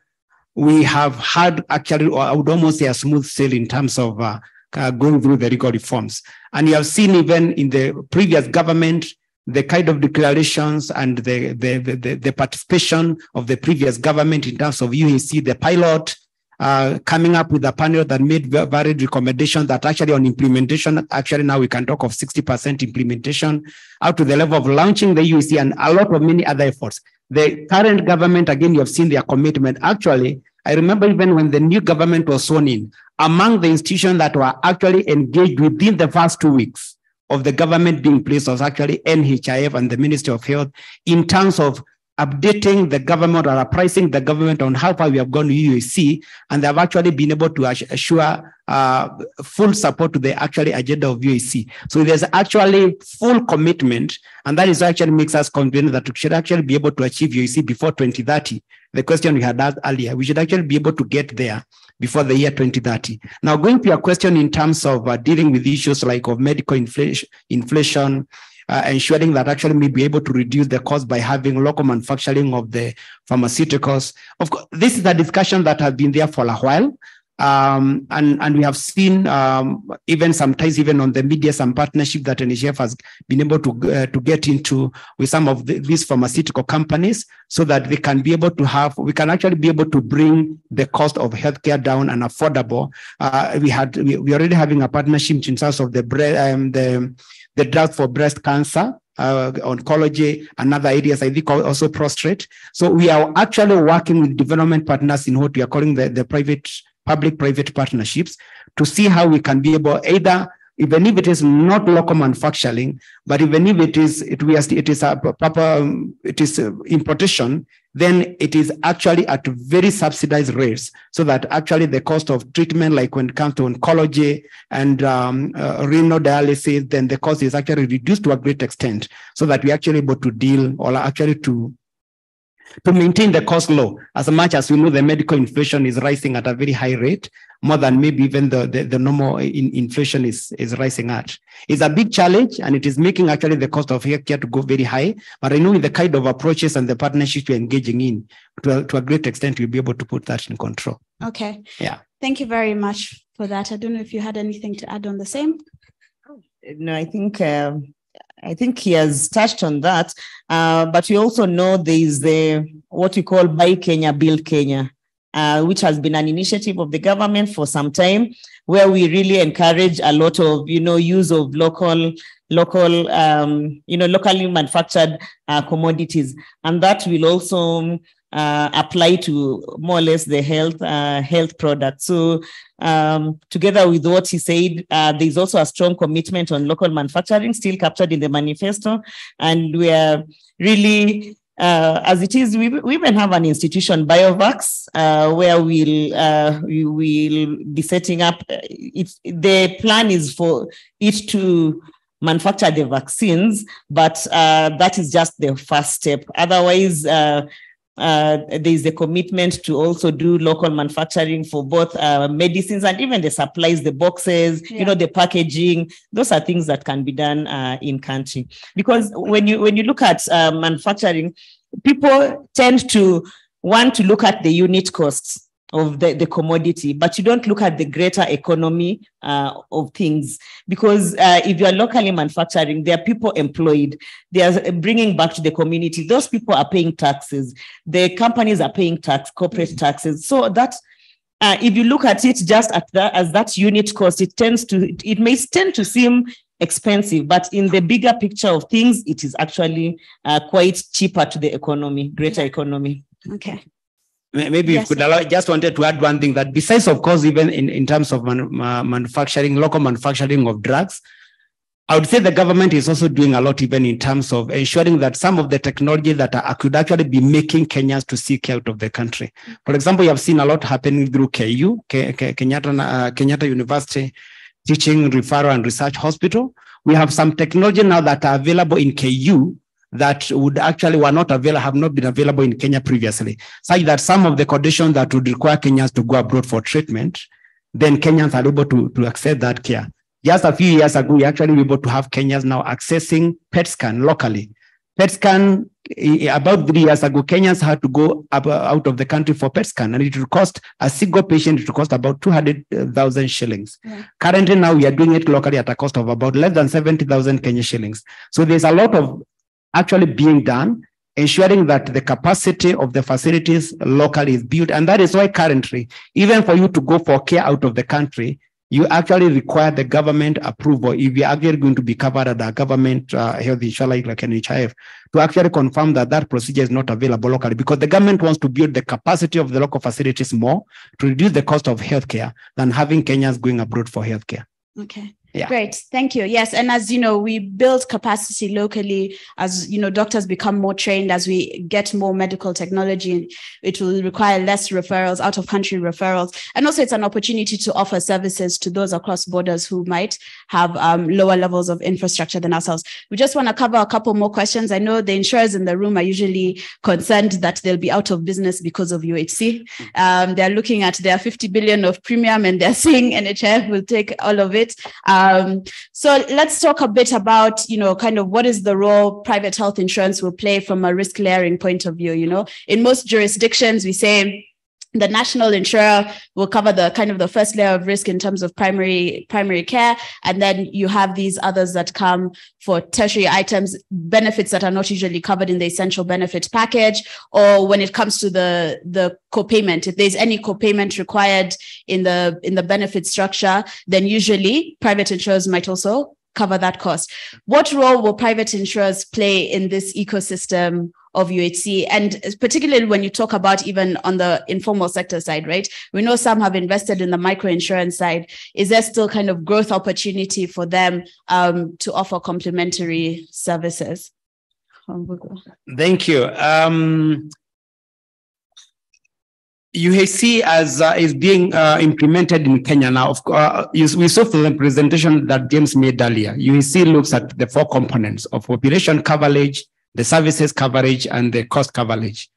we have had actually, I would almost say, a smooth sail in terms of uh, uh, going through the legal reforms. And you have seen even in the previous government, the kind of declarations and the, the, the, the, participation of the previous government in terms of UHC, the pilot, uh, coming up with a panel that made varied recommendations that actually on implementation, actually now we can talk of 60% implementation out to the level of launching the UHC and a lot of many other efforts. The current government, again, you have seen their commitment. Actually, I remember even when the new government was sworn in, among the institutions that were actually engaged within the first two weeks, of the government being placed was actually NHIF and the Ministry of Health in terms of updating the government or apprising the government on how far we have gone to UHC, and they have actually been able to assure uh, full support to the actually agenda of UHC. So there's actually full commitment, and that is actually makes us confident that we should actually be able to achieve UHC before 2030. The question we had asked earlier, we should actually be able to get there before the year 2030. Now, going to your question in terms of uh, dealing with issues like of medical inflation, inflation uh, ensuring that actually we be able to reduce the cost by having local manufacturing of the pharmaceuticals. Of course, this is a discussion that has been there for a while. Um, and, and we have seen um, even sometimes even on the media some partnership that NHIF has been able to uh, to get into with some of the, these pharmaceutical companies so that they can be able to have we can actually be able to bring the cost of healthcare down and affordable. Uh, we had we, we already having a partnership in terms of the um, the the drug for breast cancer uh, oncology and other areas, I think also prostrate. So we are actually working with development partners in what we are calling the, the private public-private partnerships to see how we can be able either even if it is not local manufacturing, but even if it is it, we it is a proper um, it is uh, importation, then it is actually at very subsidized rates, so that actually the cost of treatment, like when it comes to oncology and um, uh, renal dialysis, then the cost is actually reduced to a great extent, so that we actually able to deal or actually to to maintain the cost low. As much as we know, the medical inflation is rising at a very high rate, more than maybe even the, the, the normal in, inflation is, is rising at. It's a big challenge and it is making actually the cost of healthcare to go very high. But I know with the kind of approaches and the partnerships we're engaging in, to a, to a great extent, we'll be able to put that in control. Okay. Yeah. Thank you very much for that. I don't know if you had anything to add on the same. No, I think um, I think he has touched on that. Uh, but we also know there is the what we call Buy Kenya, Build Kenya, uh, which has been an initiative of the government for some time, where we really encourage a lot of you know use of local local um, you know locally manufactured uh, commodities, and that will also uh, apply to more or less the health uh, health products. So um, together with what he said, uh, there's also a strong commitment on local manufacturing, still captured in the manifesto, and we are really. Uh, as it is, we, we even have an institution, Biovax, uh, where we'll uh, we will be setting up. It's the plan is for it to manufacture the vaccines, but that is just the first step. Otherwise, uh, there's a commitment to also do local manufacturing for both uh, medicines and even the supplies, the boxes, yeah. you know, the packaging. Those are things that can be done uh, in country. Because when you when you look at uh, manufacturing, people tend to want to look at the unit costs of the, the commodity, but you don't look at the greater economy uh, of things. Because uh, if you are locally manufacturing, there are people employed, they are bringing back to the community. Those people are paying taxes. The companies are paying tax, corporate taxes. So that uh, if you look at it just at that as that unit cost, it tends to it may tend to seem expensive, but in the bigger picture of things, it is actually uh, quite cheaper to the economy, greater economy. Okay. Maybe yes. you could allow, just wanted to add one thing that besides, of course, even in, in terms of man, uh, manufacturing, local manufacturing of drugs, I would say the government is also doing a lot, even in terms of ensuring that some of the technology that are, could actually be making Kenyans to seek out of the country. For example, you have seen a lot happening through KU, Kenyatta, uh, Kenyatta University Teaching, Referral and Research Hospital. We have some technology now that are available in KU that would actually were not available, have not been available in Kenya previously, such that some of the conditions that would require Kenyans to go abroad for treatment, then Kenyans are able to, to access that care. Just a few years ago, we actually were able to have Kenyans now accessing PET scan locally. PET scan, eh, about three years ago, Kenyans had to go up, out of the country for PET scan, and it would cost a single patient, it would cost about 200,000 shillings. Yeah. Currently, now we are doing it locally at a cost of about less than 70,000 Kenya shillings. So there's a lot of actually being done, ensuring that the capacity of the facilities locally is built. And that is why currently, even for you to go for care out of the country, you actually require the government approval if you're actually going to be covered at under government uh, health insurance like NHIF to actually confirm that that procedure is not available locally because the government wants to build the capacity of the local facilities more to reduce the cost of healthcare than having Kenyans going abroad for healthcare. Okay. Yeah. Great. Thank you. Yes. And as you know, we build capacity locally as, you know, doctors become more trained as we get more medical technology. It will require less referrals, out of country referrals. And also it's an opportunity to offer services to those across borders who might have um, lower levels of infrastructure than ourselves. We just want to cover a couple more questions. I know the insurers in the room are usually concerned that they'll be out of business because of UHC. Um, they're looking at their 50 billion of premium and they're saying NHIF will take all of it. Um, um, so let's talk a bit about, you know, kind of what is the role private health insurance will play from a risk layering point of view. You know, in most jurisdictions, we say the national insurer will cover the kind of the first layer of risk in terms of primary primary care. And then you have these others that come for tertiary items benefits that are not usually covered in the essential benefit package or when it comes to the the copayment. If there's any copayment required in the in the benefit structure then usually private insurers might also cover that cost. What role will private insurers play in this ecosystem of UHC. And particularly when you talk about even on the informal sector side, right? We know some have invested in the micro insurance side. Is there still kind of growth opportunity for them um, to offer complementary services? Thank you. Um, UHC as uh, is being uh, implemented in Kenya now. Of course, uh, we saw from the presentation that James made earlier. UHC looks at the four components of population coverage, the services coverage and the cost coverage.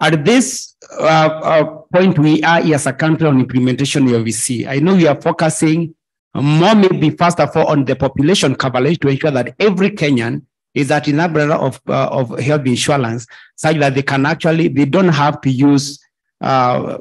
At this uh, uh, point, we are as a country on implementation of EC. I know we are focusing more maybe first of all on the population coverage to ensure that every Kenyan is at an umbrella of, uh, of health insurance such that they can actually, they don't have to use uh,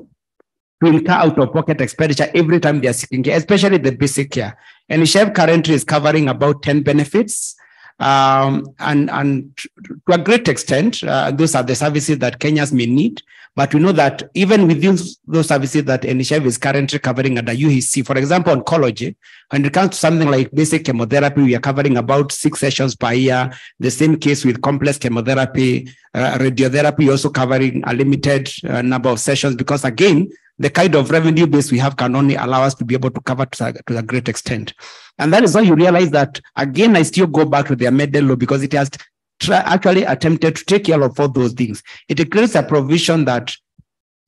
to incur out of pocket expenditure every time they are seeking care, especially the basic care. And NHIF currently is covering about 10 benefits. Um, and, and to a great extent, uh, those are the services that Kenyans may need. But we know that even within those services that NHIF is currently covering under UHC, for example, oncology, when it comes to something like basic chemotherapy, we are covering about six sessions per year. The same case with complex chemotherapy, uh, radiotherapy, also covering a limited uh, number of sessions, because again, the kind of revenue base we have can only allow us to be able to cover to, a, to a great extent. And that is why you realize that, again, I still go back to the Amendment law because it has actually attempted to take care of all those things. It creates a provision that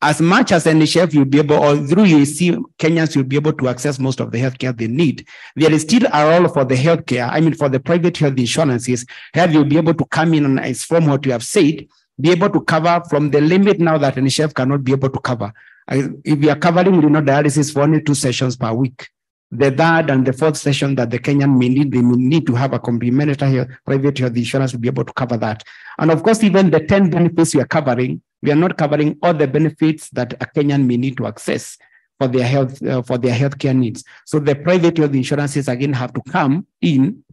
as much as NHIF you'll be able, or through UHC, Kenyans will be able to access most of the healthcare they need. There is still a role for the healthcare, I mean, for the private health insurances, have you be able to come in and from what you have said, be able to cover from the limit now that NHIF cannot be able to cover. If we are covering renal dialysis for only two sessions per week, the third and the fourth session that the Kenyan may need, they may need to have a complementary private health insurance to be able to cover that. And of course, even the 10 benefits we are covering, we are not covering all the benefits that a Kenyan may need to access for their health uh, for their healthcare needs. So the private health insurances again have to come in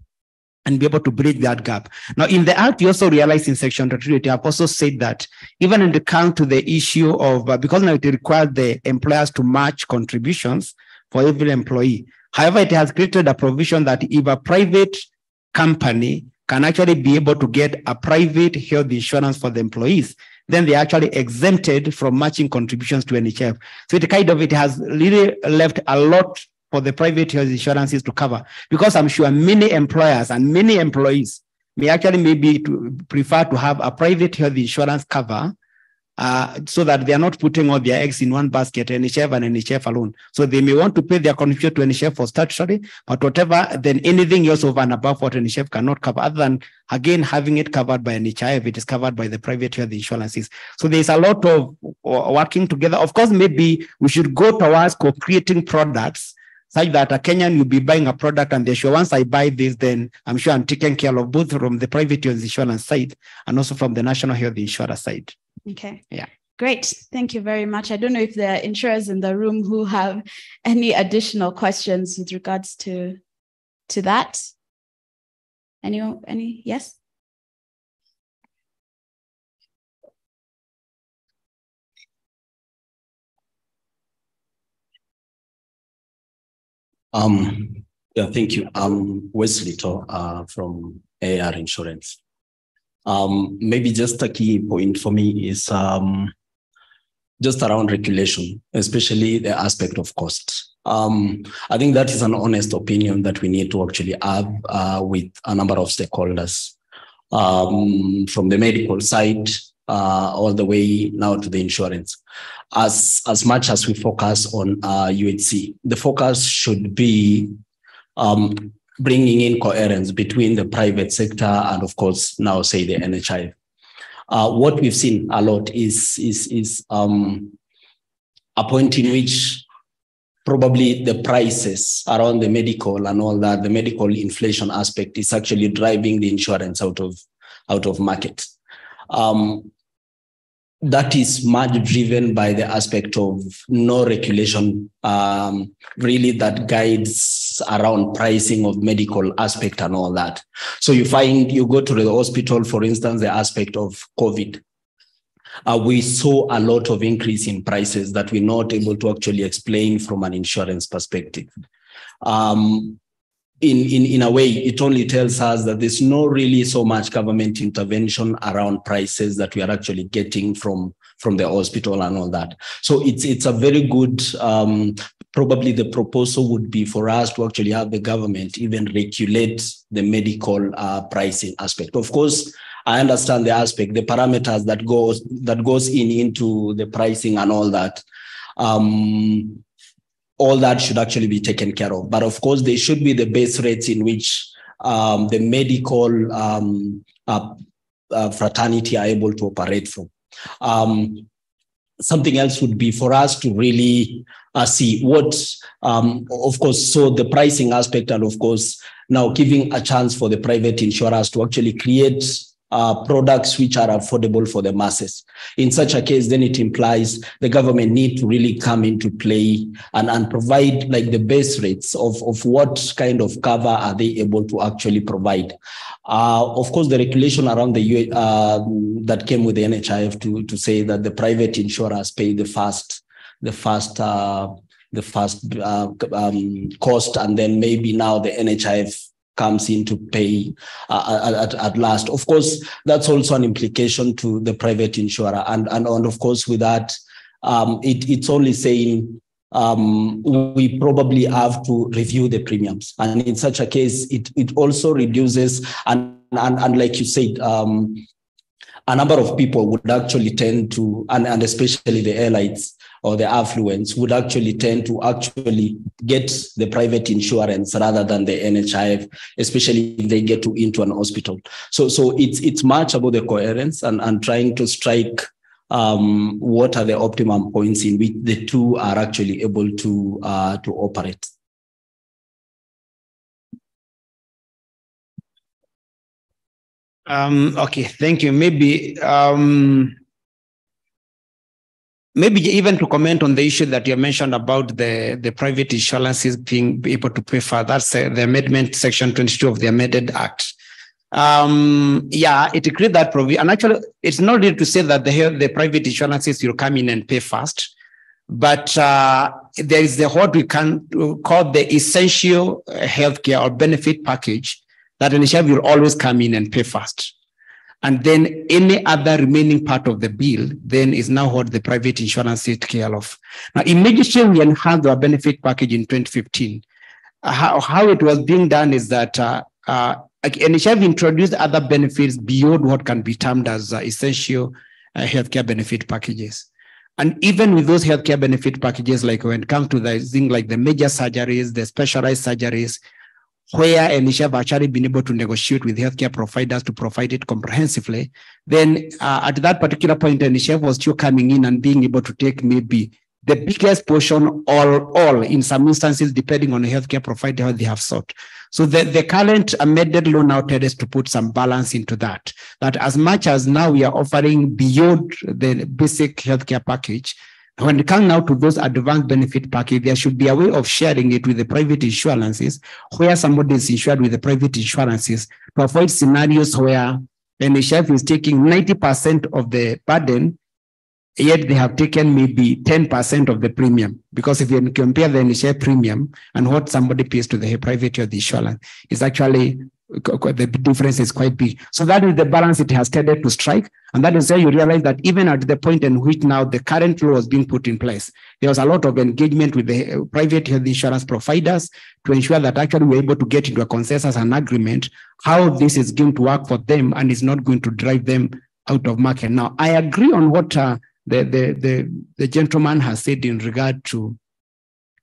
and be able to bridge that gap. Now, in the act, you also realize in section 23, the Apostle said that even in the count to the issue of, uh, because now it requires the employers to match contributions for every employee. However, it has created a provision that if a private company can actually be able to get a private health insurance for the employees, then they're actually exempted from matching contributions to NHIF. So it kind of, it has really left a lot for the private health insurances to cover because I'm sure many employers and many employees may actually maybe to prefer to have a private health insurance cover uh, so that they are not putting all their eggs in one basket, NHIF and NHIF alone. So they may want to pay their contribution to NHIF for statutory, but whatever, then anything else over and above what NHIF cannot cover, other than again having it covered by NHIF, it is covered by the private health insurances. So there's a lot of working together. Of course, maybe we should go towards co-creating products such that a Kenyan will be buying a product and they're sure once I buy this, then I'm sure I'm taken care of both from the private insurance side and also from the national health insurance side. Okay. Yeah. Great. Thank you very much. I don't know if there are insurers in the room who have any additional questions with regards to to that. Any any yes? Um, yeah, thank you. I'm Wesley To uh, from AAR Insurance. Um, maybe just a key point for me is um, just around regulation, especially the aspect of cost. Um, I think that is an honest opinion that we need to actually have uh, with a number of stakeholders um, from the medical side uh, all the way now to the insurance. As, as much as we focus on uh, UHC, the focus should be um, bringing in coherence between the private sector and, of course, now say the NHI. Uh, what we've seen a lot is is is um, a point in which probably the prices around the medical and all that, the medical inflation aspect is actually driving the insurance out of out of market. Um, that is much driven by the aspect of no regulation um, really that guides around pricing of medical aspect and all that. So you find you go to the hospital for instance the aspect of covid. Uh, we saw a lot of increase in prices that we're not able to actually explain from an insurance perspective. Um, in, in, in a way, it only tells us that there's no really so much government intervention around prices that we are actually getting from, from the hospital and all that. So it's, it's a very good, um, probably the proposal would be for us to actually have the government even regulate the medical uh, pricing aspect. Of course, I understand the aspect, the parameters that goes that goes in into the pricing and all that. Um, all that should actually be taken care of. But of course, there should be the base rates in which um, the medical um, uh, uh, fraternity are able to operate from. Um, something else would be for us to really uh, see what, um, of course, so the pricing aspect, and of course, now giving a chance for the private insurers to actually create uh, products which are affordable for the masses. In such a case, then it implies the government need to really come into play and, and provide like the base rates of, of what kind of cover are they able to actually provide. Uh, of course, the regulation around the uh, that came with the NHIF to, to say that the private insurers pay the first, the first uh, the first uh, um, cost, and then maybe now the NHIF comes in to pay uh, at, at last. Of course, that's also an implication to the private insurer. And, and, and of course, with that, um, it, it's only saying um, we probably have to review the premiums. And in such a case, it, it also reduces, and, and, and like you said, um, a number of people would actually tend to, and, and especially the airlines, or the affluents would actually tend to actually get the private insurance rather than the NHIF, especially if they get to into an hospital. So, so it's it's much about the coherence and, and trying to strike um, what are the optimum points in which the two are actually able to uh, to operate. Um, okay, thank you. Maybe um, maybe even to comment on the issue that you mentioned about the, the private insurances being able to pay for that's uh, the amendment section 22 of the amended act. Um, yeah it creates that provision and actually it's not really to say that the, the private insurances will come in and pay first but uh, there is the what we can call the essential healthcare or benefit package that NHIF will always come in and pay first and then any other remaining part of the bill then is now what the private insurance take care of. Now, immediately we enhanced our benefit package in 2015. Uh, how, how it was being done is that uh, uh, NHIF introduced other benefits beyond what can be termed as uh, essential uh, healthcare benefit packages. And even with those healthcare benefit packages, like when it comes to the thing like the major surgeries, the specialized surgeries, where have actually been able to negotiate with healthcare providers to provide it comprehensively, then uh, at that particular point, NHIF was still coming in and being able to take maybe the biggest portion all, all in some instances, depending on the healthcare provider they have sought. So the, the current amended law now us to put some balance into that, that as much as now we are offering beyond the basic healthcare package, when it comes now to those advanced benefit package, there should be a way of sharing it with the private insurances, where somebody is insured with the private insurances to avoid scenarios where NHIF is taking 90% of the burden, yet they have taken maybe 10% of the premium. Because if you compare the NHIF premium and what somebody pays to the private or the insurance, it's actually the difference is quite big. So that is the balance it has tended to strike. And that is where you realize that even at the point in which now the current law is being put in place, there was a lot of engagement with the private health insurance providers to ensure that actually we're able to get into a consensus and agreement how this is going to work for them and is not going to drive them out of market. Now, I agree on what uh, the, the, the, the gentleman has said in regard to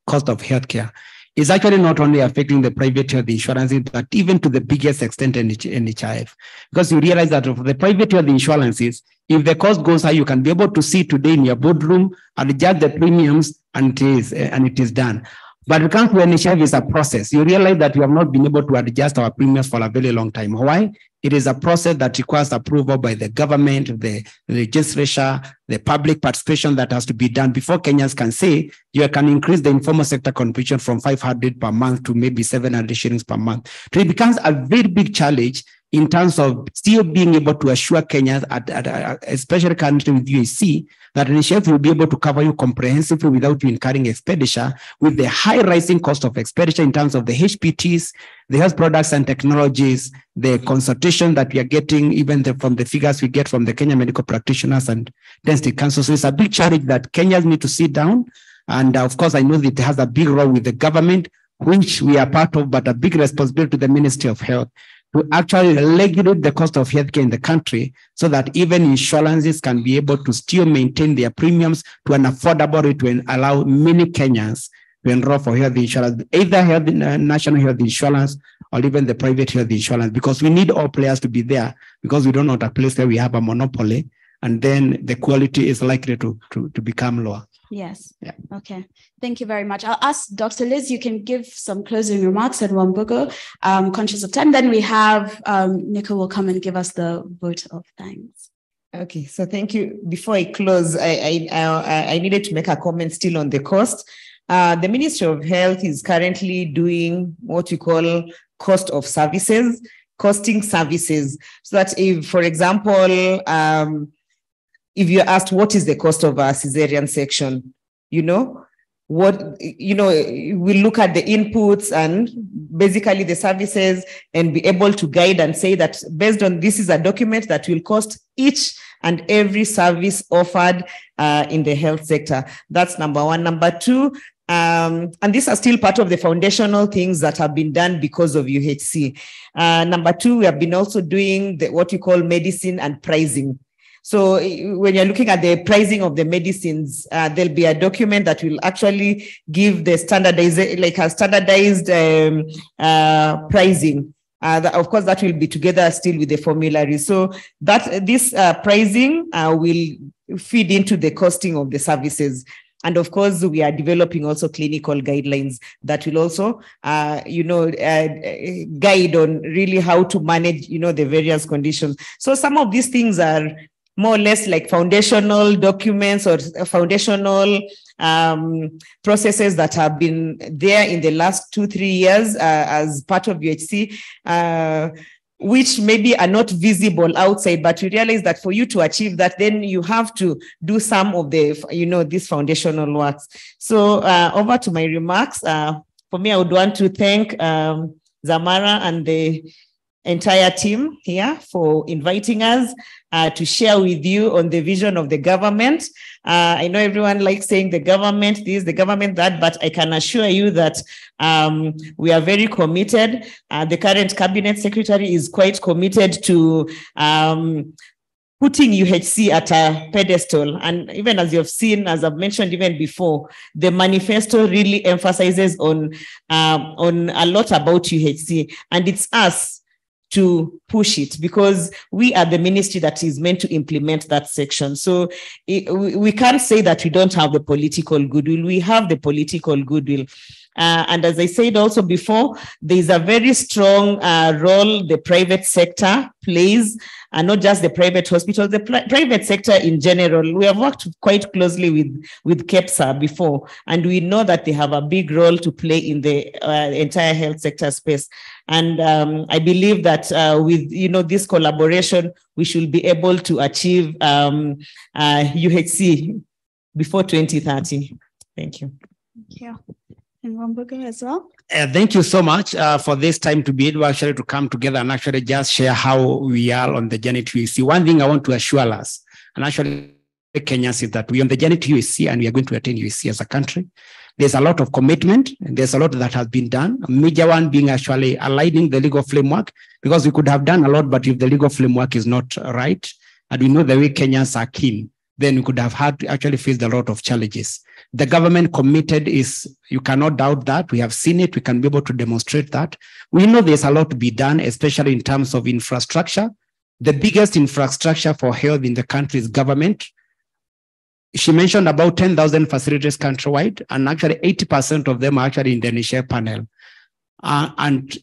cost of healthcare is actually not only affecting the private health insurances, but even to the biggest extent in NHIF. Because you realize that for the private health insurances, if the cost goes high, you can be able to see today in your boardroom, and adjust the premiums, and it is, and it is done. But to NHIF is a process. You realize that we have not been able to adjust our premiums for a very long time. Why? It is a process that requires approval by the government, the legislature, the public participation that has to be done before Kenyans can say you can increase the informal sector contribution from 500 per month to maybe 700 shillings per month. So it becomes a very big challenge in terms of still being able to assure Kenyans, at, at, at, especially with UHC, that NHIF will be able to cover you comprehensively without you incurring expenditure with the high rising cost of expenditure in terms of the HPTs, the health products and technologies, the consultation that we are getting, even the, from the figures we get from the Kenya Medical Practitioners and Dentistry Council. So it's a big challenge that Kenyans need to sit down. And uh, of course, I know that it has a big role with the government, which we are part of, but a big responsibility to the Ministry of Health to actually regulate the cost of healthcare in the country so that even insurances can be able to still maintain their premiums to an affordable rate to allow many Kenyans to enroll for health insurance, either health, uh, national health insurance or even the private health insurance, because we need all players to be there because we don't want a place where we have a monopoly and then the quality is likely to, to, to become lower. Yes. Yeah. Okay. Thank you very much. I'll ask Dr. Liz, you can give some closing remarks at Wambugu, um, conscious of time. Then we have um, Nico will come and give us the vote of thanks. Okay, so thank you. Before I close, I I, I, I needed to make a comment still on the cost. Uh, the Ministry of Health is currently doing what we call cost of services, costing services. So that if, for example, um, if you're asked what is the cost of a cesarean section, you know, what you know we look at the inputs and basically the services and be able to guide and say that based on this is a document that will cost each and every service offered uh, in the health sector that's number one number two um, and these are still part of the foundational things that have been done because of UHC. Uh, number two, we have been also doing the, what we call medicine and pricing. So when you're looking at the pricing of the medicines, uh, there'll be a document that will actually give the standardized, like a standardized um, uh, pricing. Uh, that, of course, that will be together still with the formulary. So that this uh, pricing uh, will feed into the costing of the services. And of course, we are developing also clinical guidelines that will also, uh, you know, uh, guide on really how to manage, you know, the various conditions. So some of these things are more or less like foundational documents or foundational um, processes that have been there in the last two, three years uh, as part of UHC. Uh, which maybe are not visible outside, but you realize that for you to achieve that, then you have to do some of the, you know, these foundational works. So uh, over to my remarks. Uh, for me, I would want to thank um, Zamara and the entire team here for inviting us uh, to share with you on the vision of the government. Uh, I know everyone likes saying the government this, the government that, but I can assure you that um, we are very committed. Uh, the current cabinet secretary is quite committed to um, putting UHC at a pedestal. And even as you've seen, as I've mentioned even before, the manifesto really emphasizes on, um, on a lot about UHC. And it's us to push it because we are the ministry that is meant to implement that section. So it, we can't say that we don't have the political goodwill. We have the political goodwill. Uh, and as I said also before, there is a very strong uh, role the private sector plays and not just the private hospitals, the private sector in general. We have worked quite closely with, with KEPSA before, and we know that they have a big role to play in the uh, entire health sector space. And um, I believe that uh, with you know this collaboration, we should be able to achieve um, uh, UHC before 2030. Thank you. Thank you. As well. Uh, thank you so much uh, for this time to be able actually to come together and actually just share how we are on the journey to UHC. One thing I want to assure us, and actually Kenyans, is that we're on the journey to UHC and we are going to attain UHC as a country. There's a lot of commitment and there's a lot that has been done. A major one being actually aligning the legal framework because we could have done a lot, but if the legal framework is not right, and we know the way Kenyans are keen, then we could have had to actually faced a lot of challenges. The government committed is, you cannot doubt that. We have seen it. We can be able to demonstrate that. We know there's a lot to be done, especially in terms of infrastructure. The biggest infrastructure for health in the country is government. She mentioned about 10,000 facilities countrywide, and actually 80% of them are actually in the initial panel. Uh, and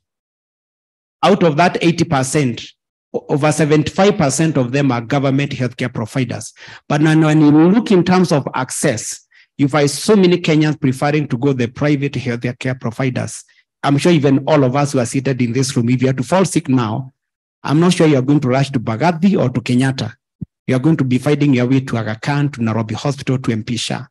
out of that 80%, over 75% of them are government healthcare providers. But now, when you look in terms of access, you find so many Kenyans preferring to go the private healthcare care providers. I'm sure even all of us who are seated in this room, if you are to fall sick now, I'm not sure you're going to rush to Mbagathi or to Kenyatta. You're going to be finding your way to Aga Khan, to Nairobi Hospital, to MP Shah.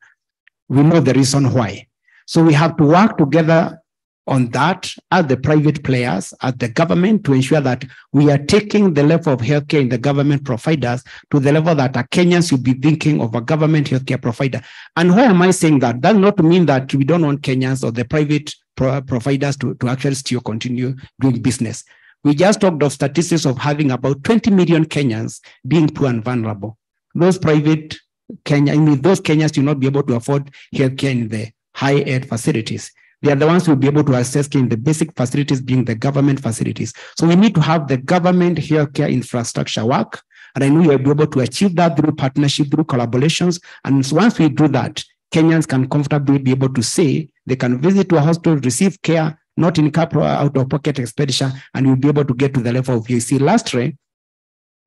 We know the reason why. So we have to work together on that as the private players, as the government, to ensure that we are taking the level of healthcare in the government providers to the level that Kenyans should be thinking of a government healthcare provider. And why am I saying that? That not mean that we don't want Kenyans or the private pro providers to, to actually still continue doing business. We just talked of statistics of having about 20 million Kenyans being poor and vulnerable. Those private Kenya, I mean, those Kenyans do not be able to afford healthcare in the high end facilities. They are the ones who will be able to access in the basic facilities being the government facilities. So we need to have the government healthcare infrastructure work And I know you'll be able to achieve that through partnership, through collaborations. And so once we do that, Kenyans can comfortably be able to say they can visit to a hospital, receive care, not in capital out of pocket expenditure, and you'll be able to get to the level of VAC. Lastly,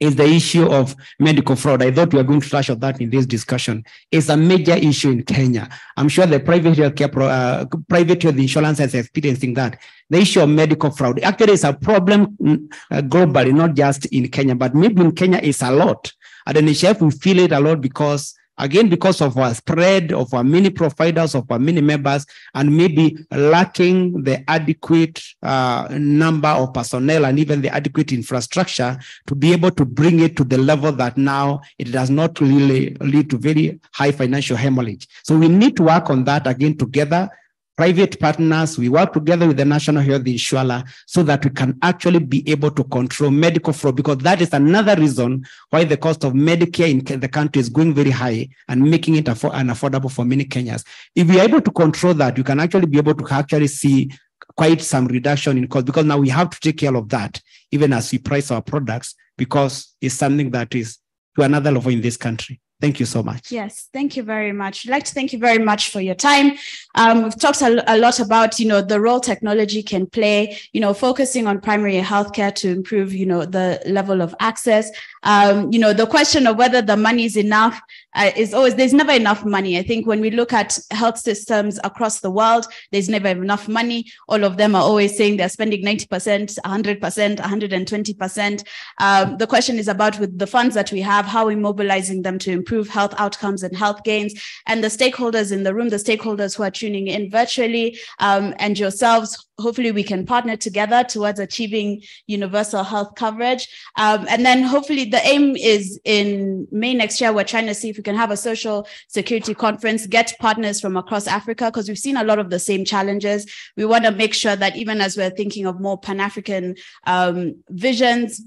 is the issue of medical fraud. I thought we were going to touch on that in this discussion. It's a major issue in Kenya. I'm sure the private healthcare, pro, uh, private health insurance is experiencing that. The issue of medical fraud actually is a problem mm, uh, globally, not just in Kenya, but maybe in Kenya it's a lot. At NHIF, we feel it a lot because Again, because of our spread of our many providers, of our many members, and maybe lacking the adequate uh, number of personnel and even the adequate infrastructure to be able to bring it to the level that now it does not really lead to very high financial hemorrhage. So we need to work on that again together private partners, we work together with the National Health Insurer so that we can actually be able to control medical fraud because that is another reason why the cost of Medicare in the country is going very high and making it afford- unaffordable for many Kenyans. If we are able to control that, you can actually be able to actually see quite some reduction in cost because now we have to take care of that even as we price our products because it's something that is to another level in this country. Thank you so much. Yes, thank you very much. I'd like to thank you very much for your time. Um, we've talked a, a, lot about, you know, the role technology can play, you know, focusing on primary healthcare to improve, you know, the level of access. Um, you know, the question of whether the money is enough uh, is always, there's never enough money. I think when we look at health systems across the world, there's never enough money. All of them are always saying they're spending 90%, 100%, 120%. Um, the question is about with the funds that we have, how are we mobilizing them to improve health outcomes and health gains. And the stakeholders in the room, the stakeholders who are tuning in virtually, um, and yourselves, hopefully we can partner together towards achieving universal health coverage. Um, and then hopefully the aim is in May next year, we're trying to see if we can have a social security conference, get partners from across Africa, because we've seen a lot of the same challenges. We want to make sure that even as we're thinking of more Pan-African um, visions,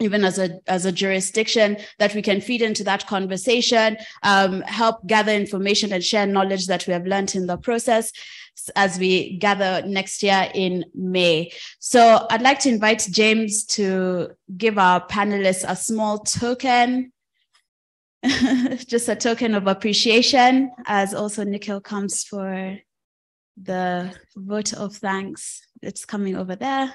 even as a as a jurisdiction that we can feed into that conversation um, help gather information and share knowledge that we have learned in the process as we gather next year in may. So i'd like to invite james to give our panelists a small token just a token of appreciation as also nikhil comes for the vote of thanks it's coming over there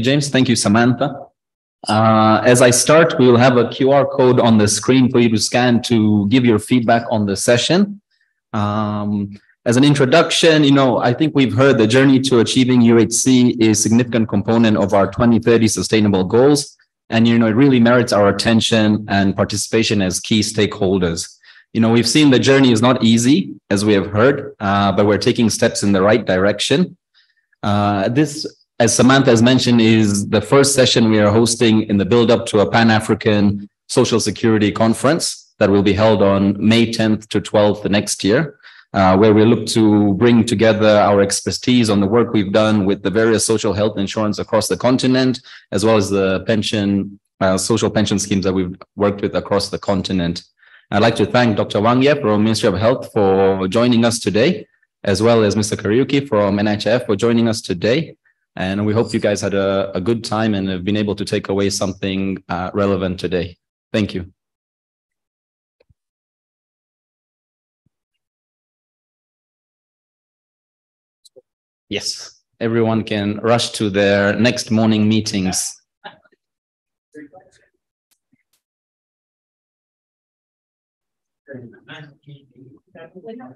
James. Thank you, Samantha. Uh, as I start, we will have a QR code on the screen for you to scan to give your feedback on the session. Um, as an introduction, you know, I think we've heard the journey to achieving UHC is a significant component of our 2030 sustainable goals. And, you know, it really merits our attention and participation as key stakeholders. You know, we've seen the journey is not easy, as we have heard, uh, but we're taking steps in the right direction. Uh, this as Samantha has mentioned, is the first session we are hosting in the build up to a Pan African Social Security Conference that will be held on May 10th to 12th the next year, uh, where we look to bring together our expertise on the work we've done with the various social health insurance across the continent, as well as the pension, uh, social pension schemes that we've worked with across the continent. I'd like to thank Dr. Wang Yep from Ministry of Health for joining us today, as well as Mr. Kariuki from NHIF for joining us today. And we hope you guys had a, a good time and have been able to take away something uh, relevant today. Thank you. Yes, everyone can rush to their next morning meetings.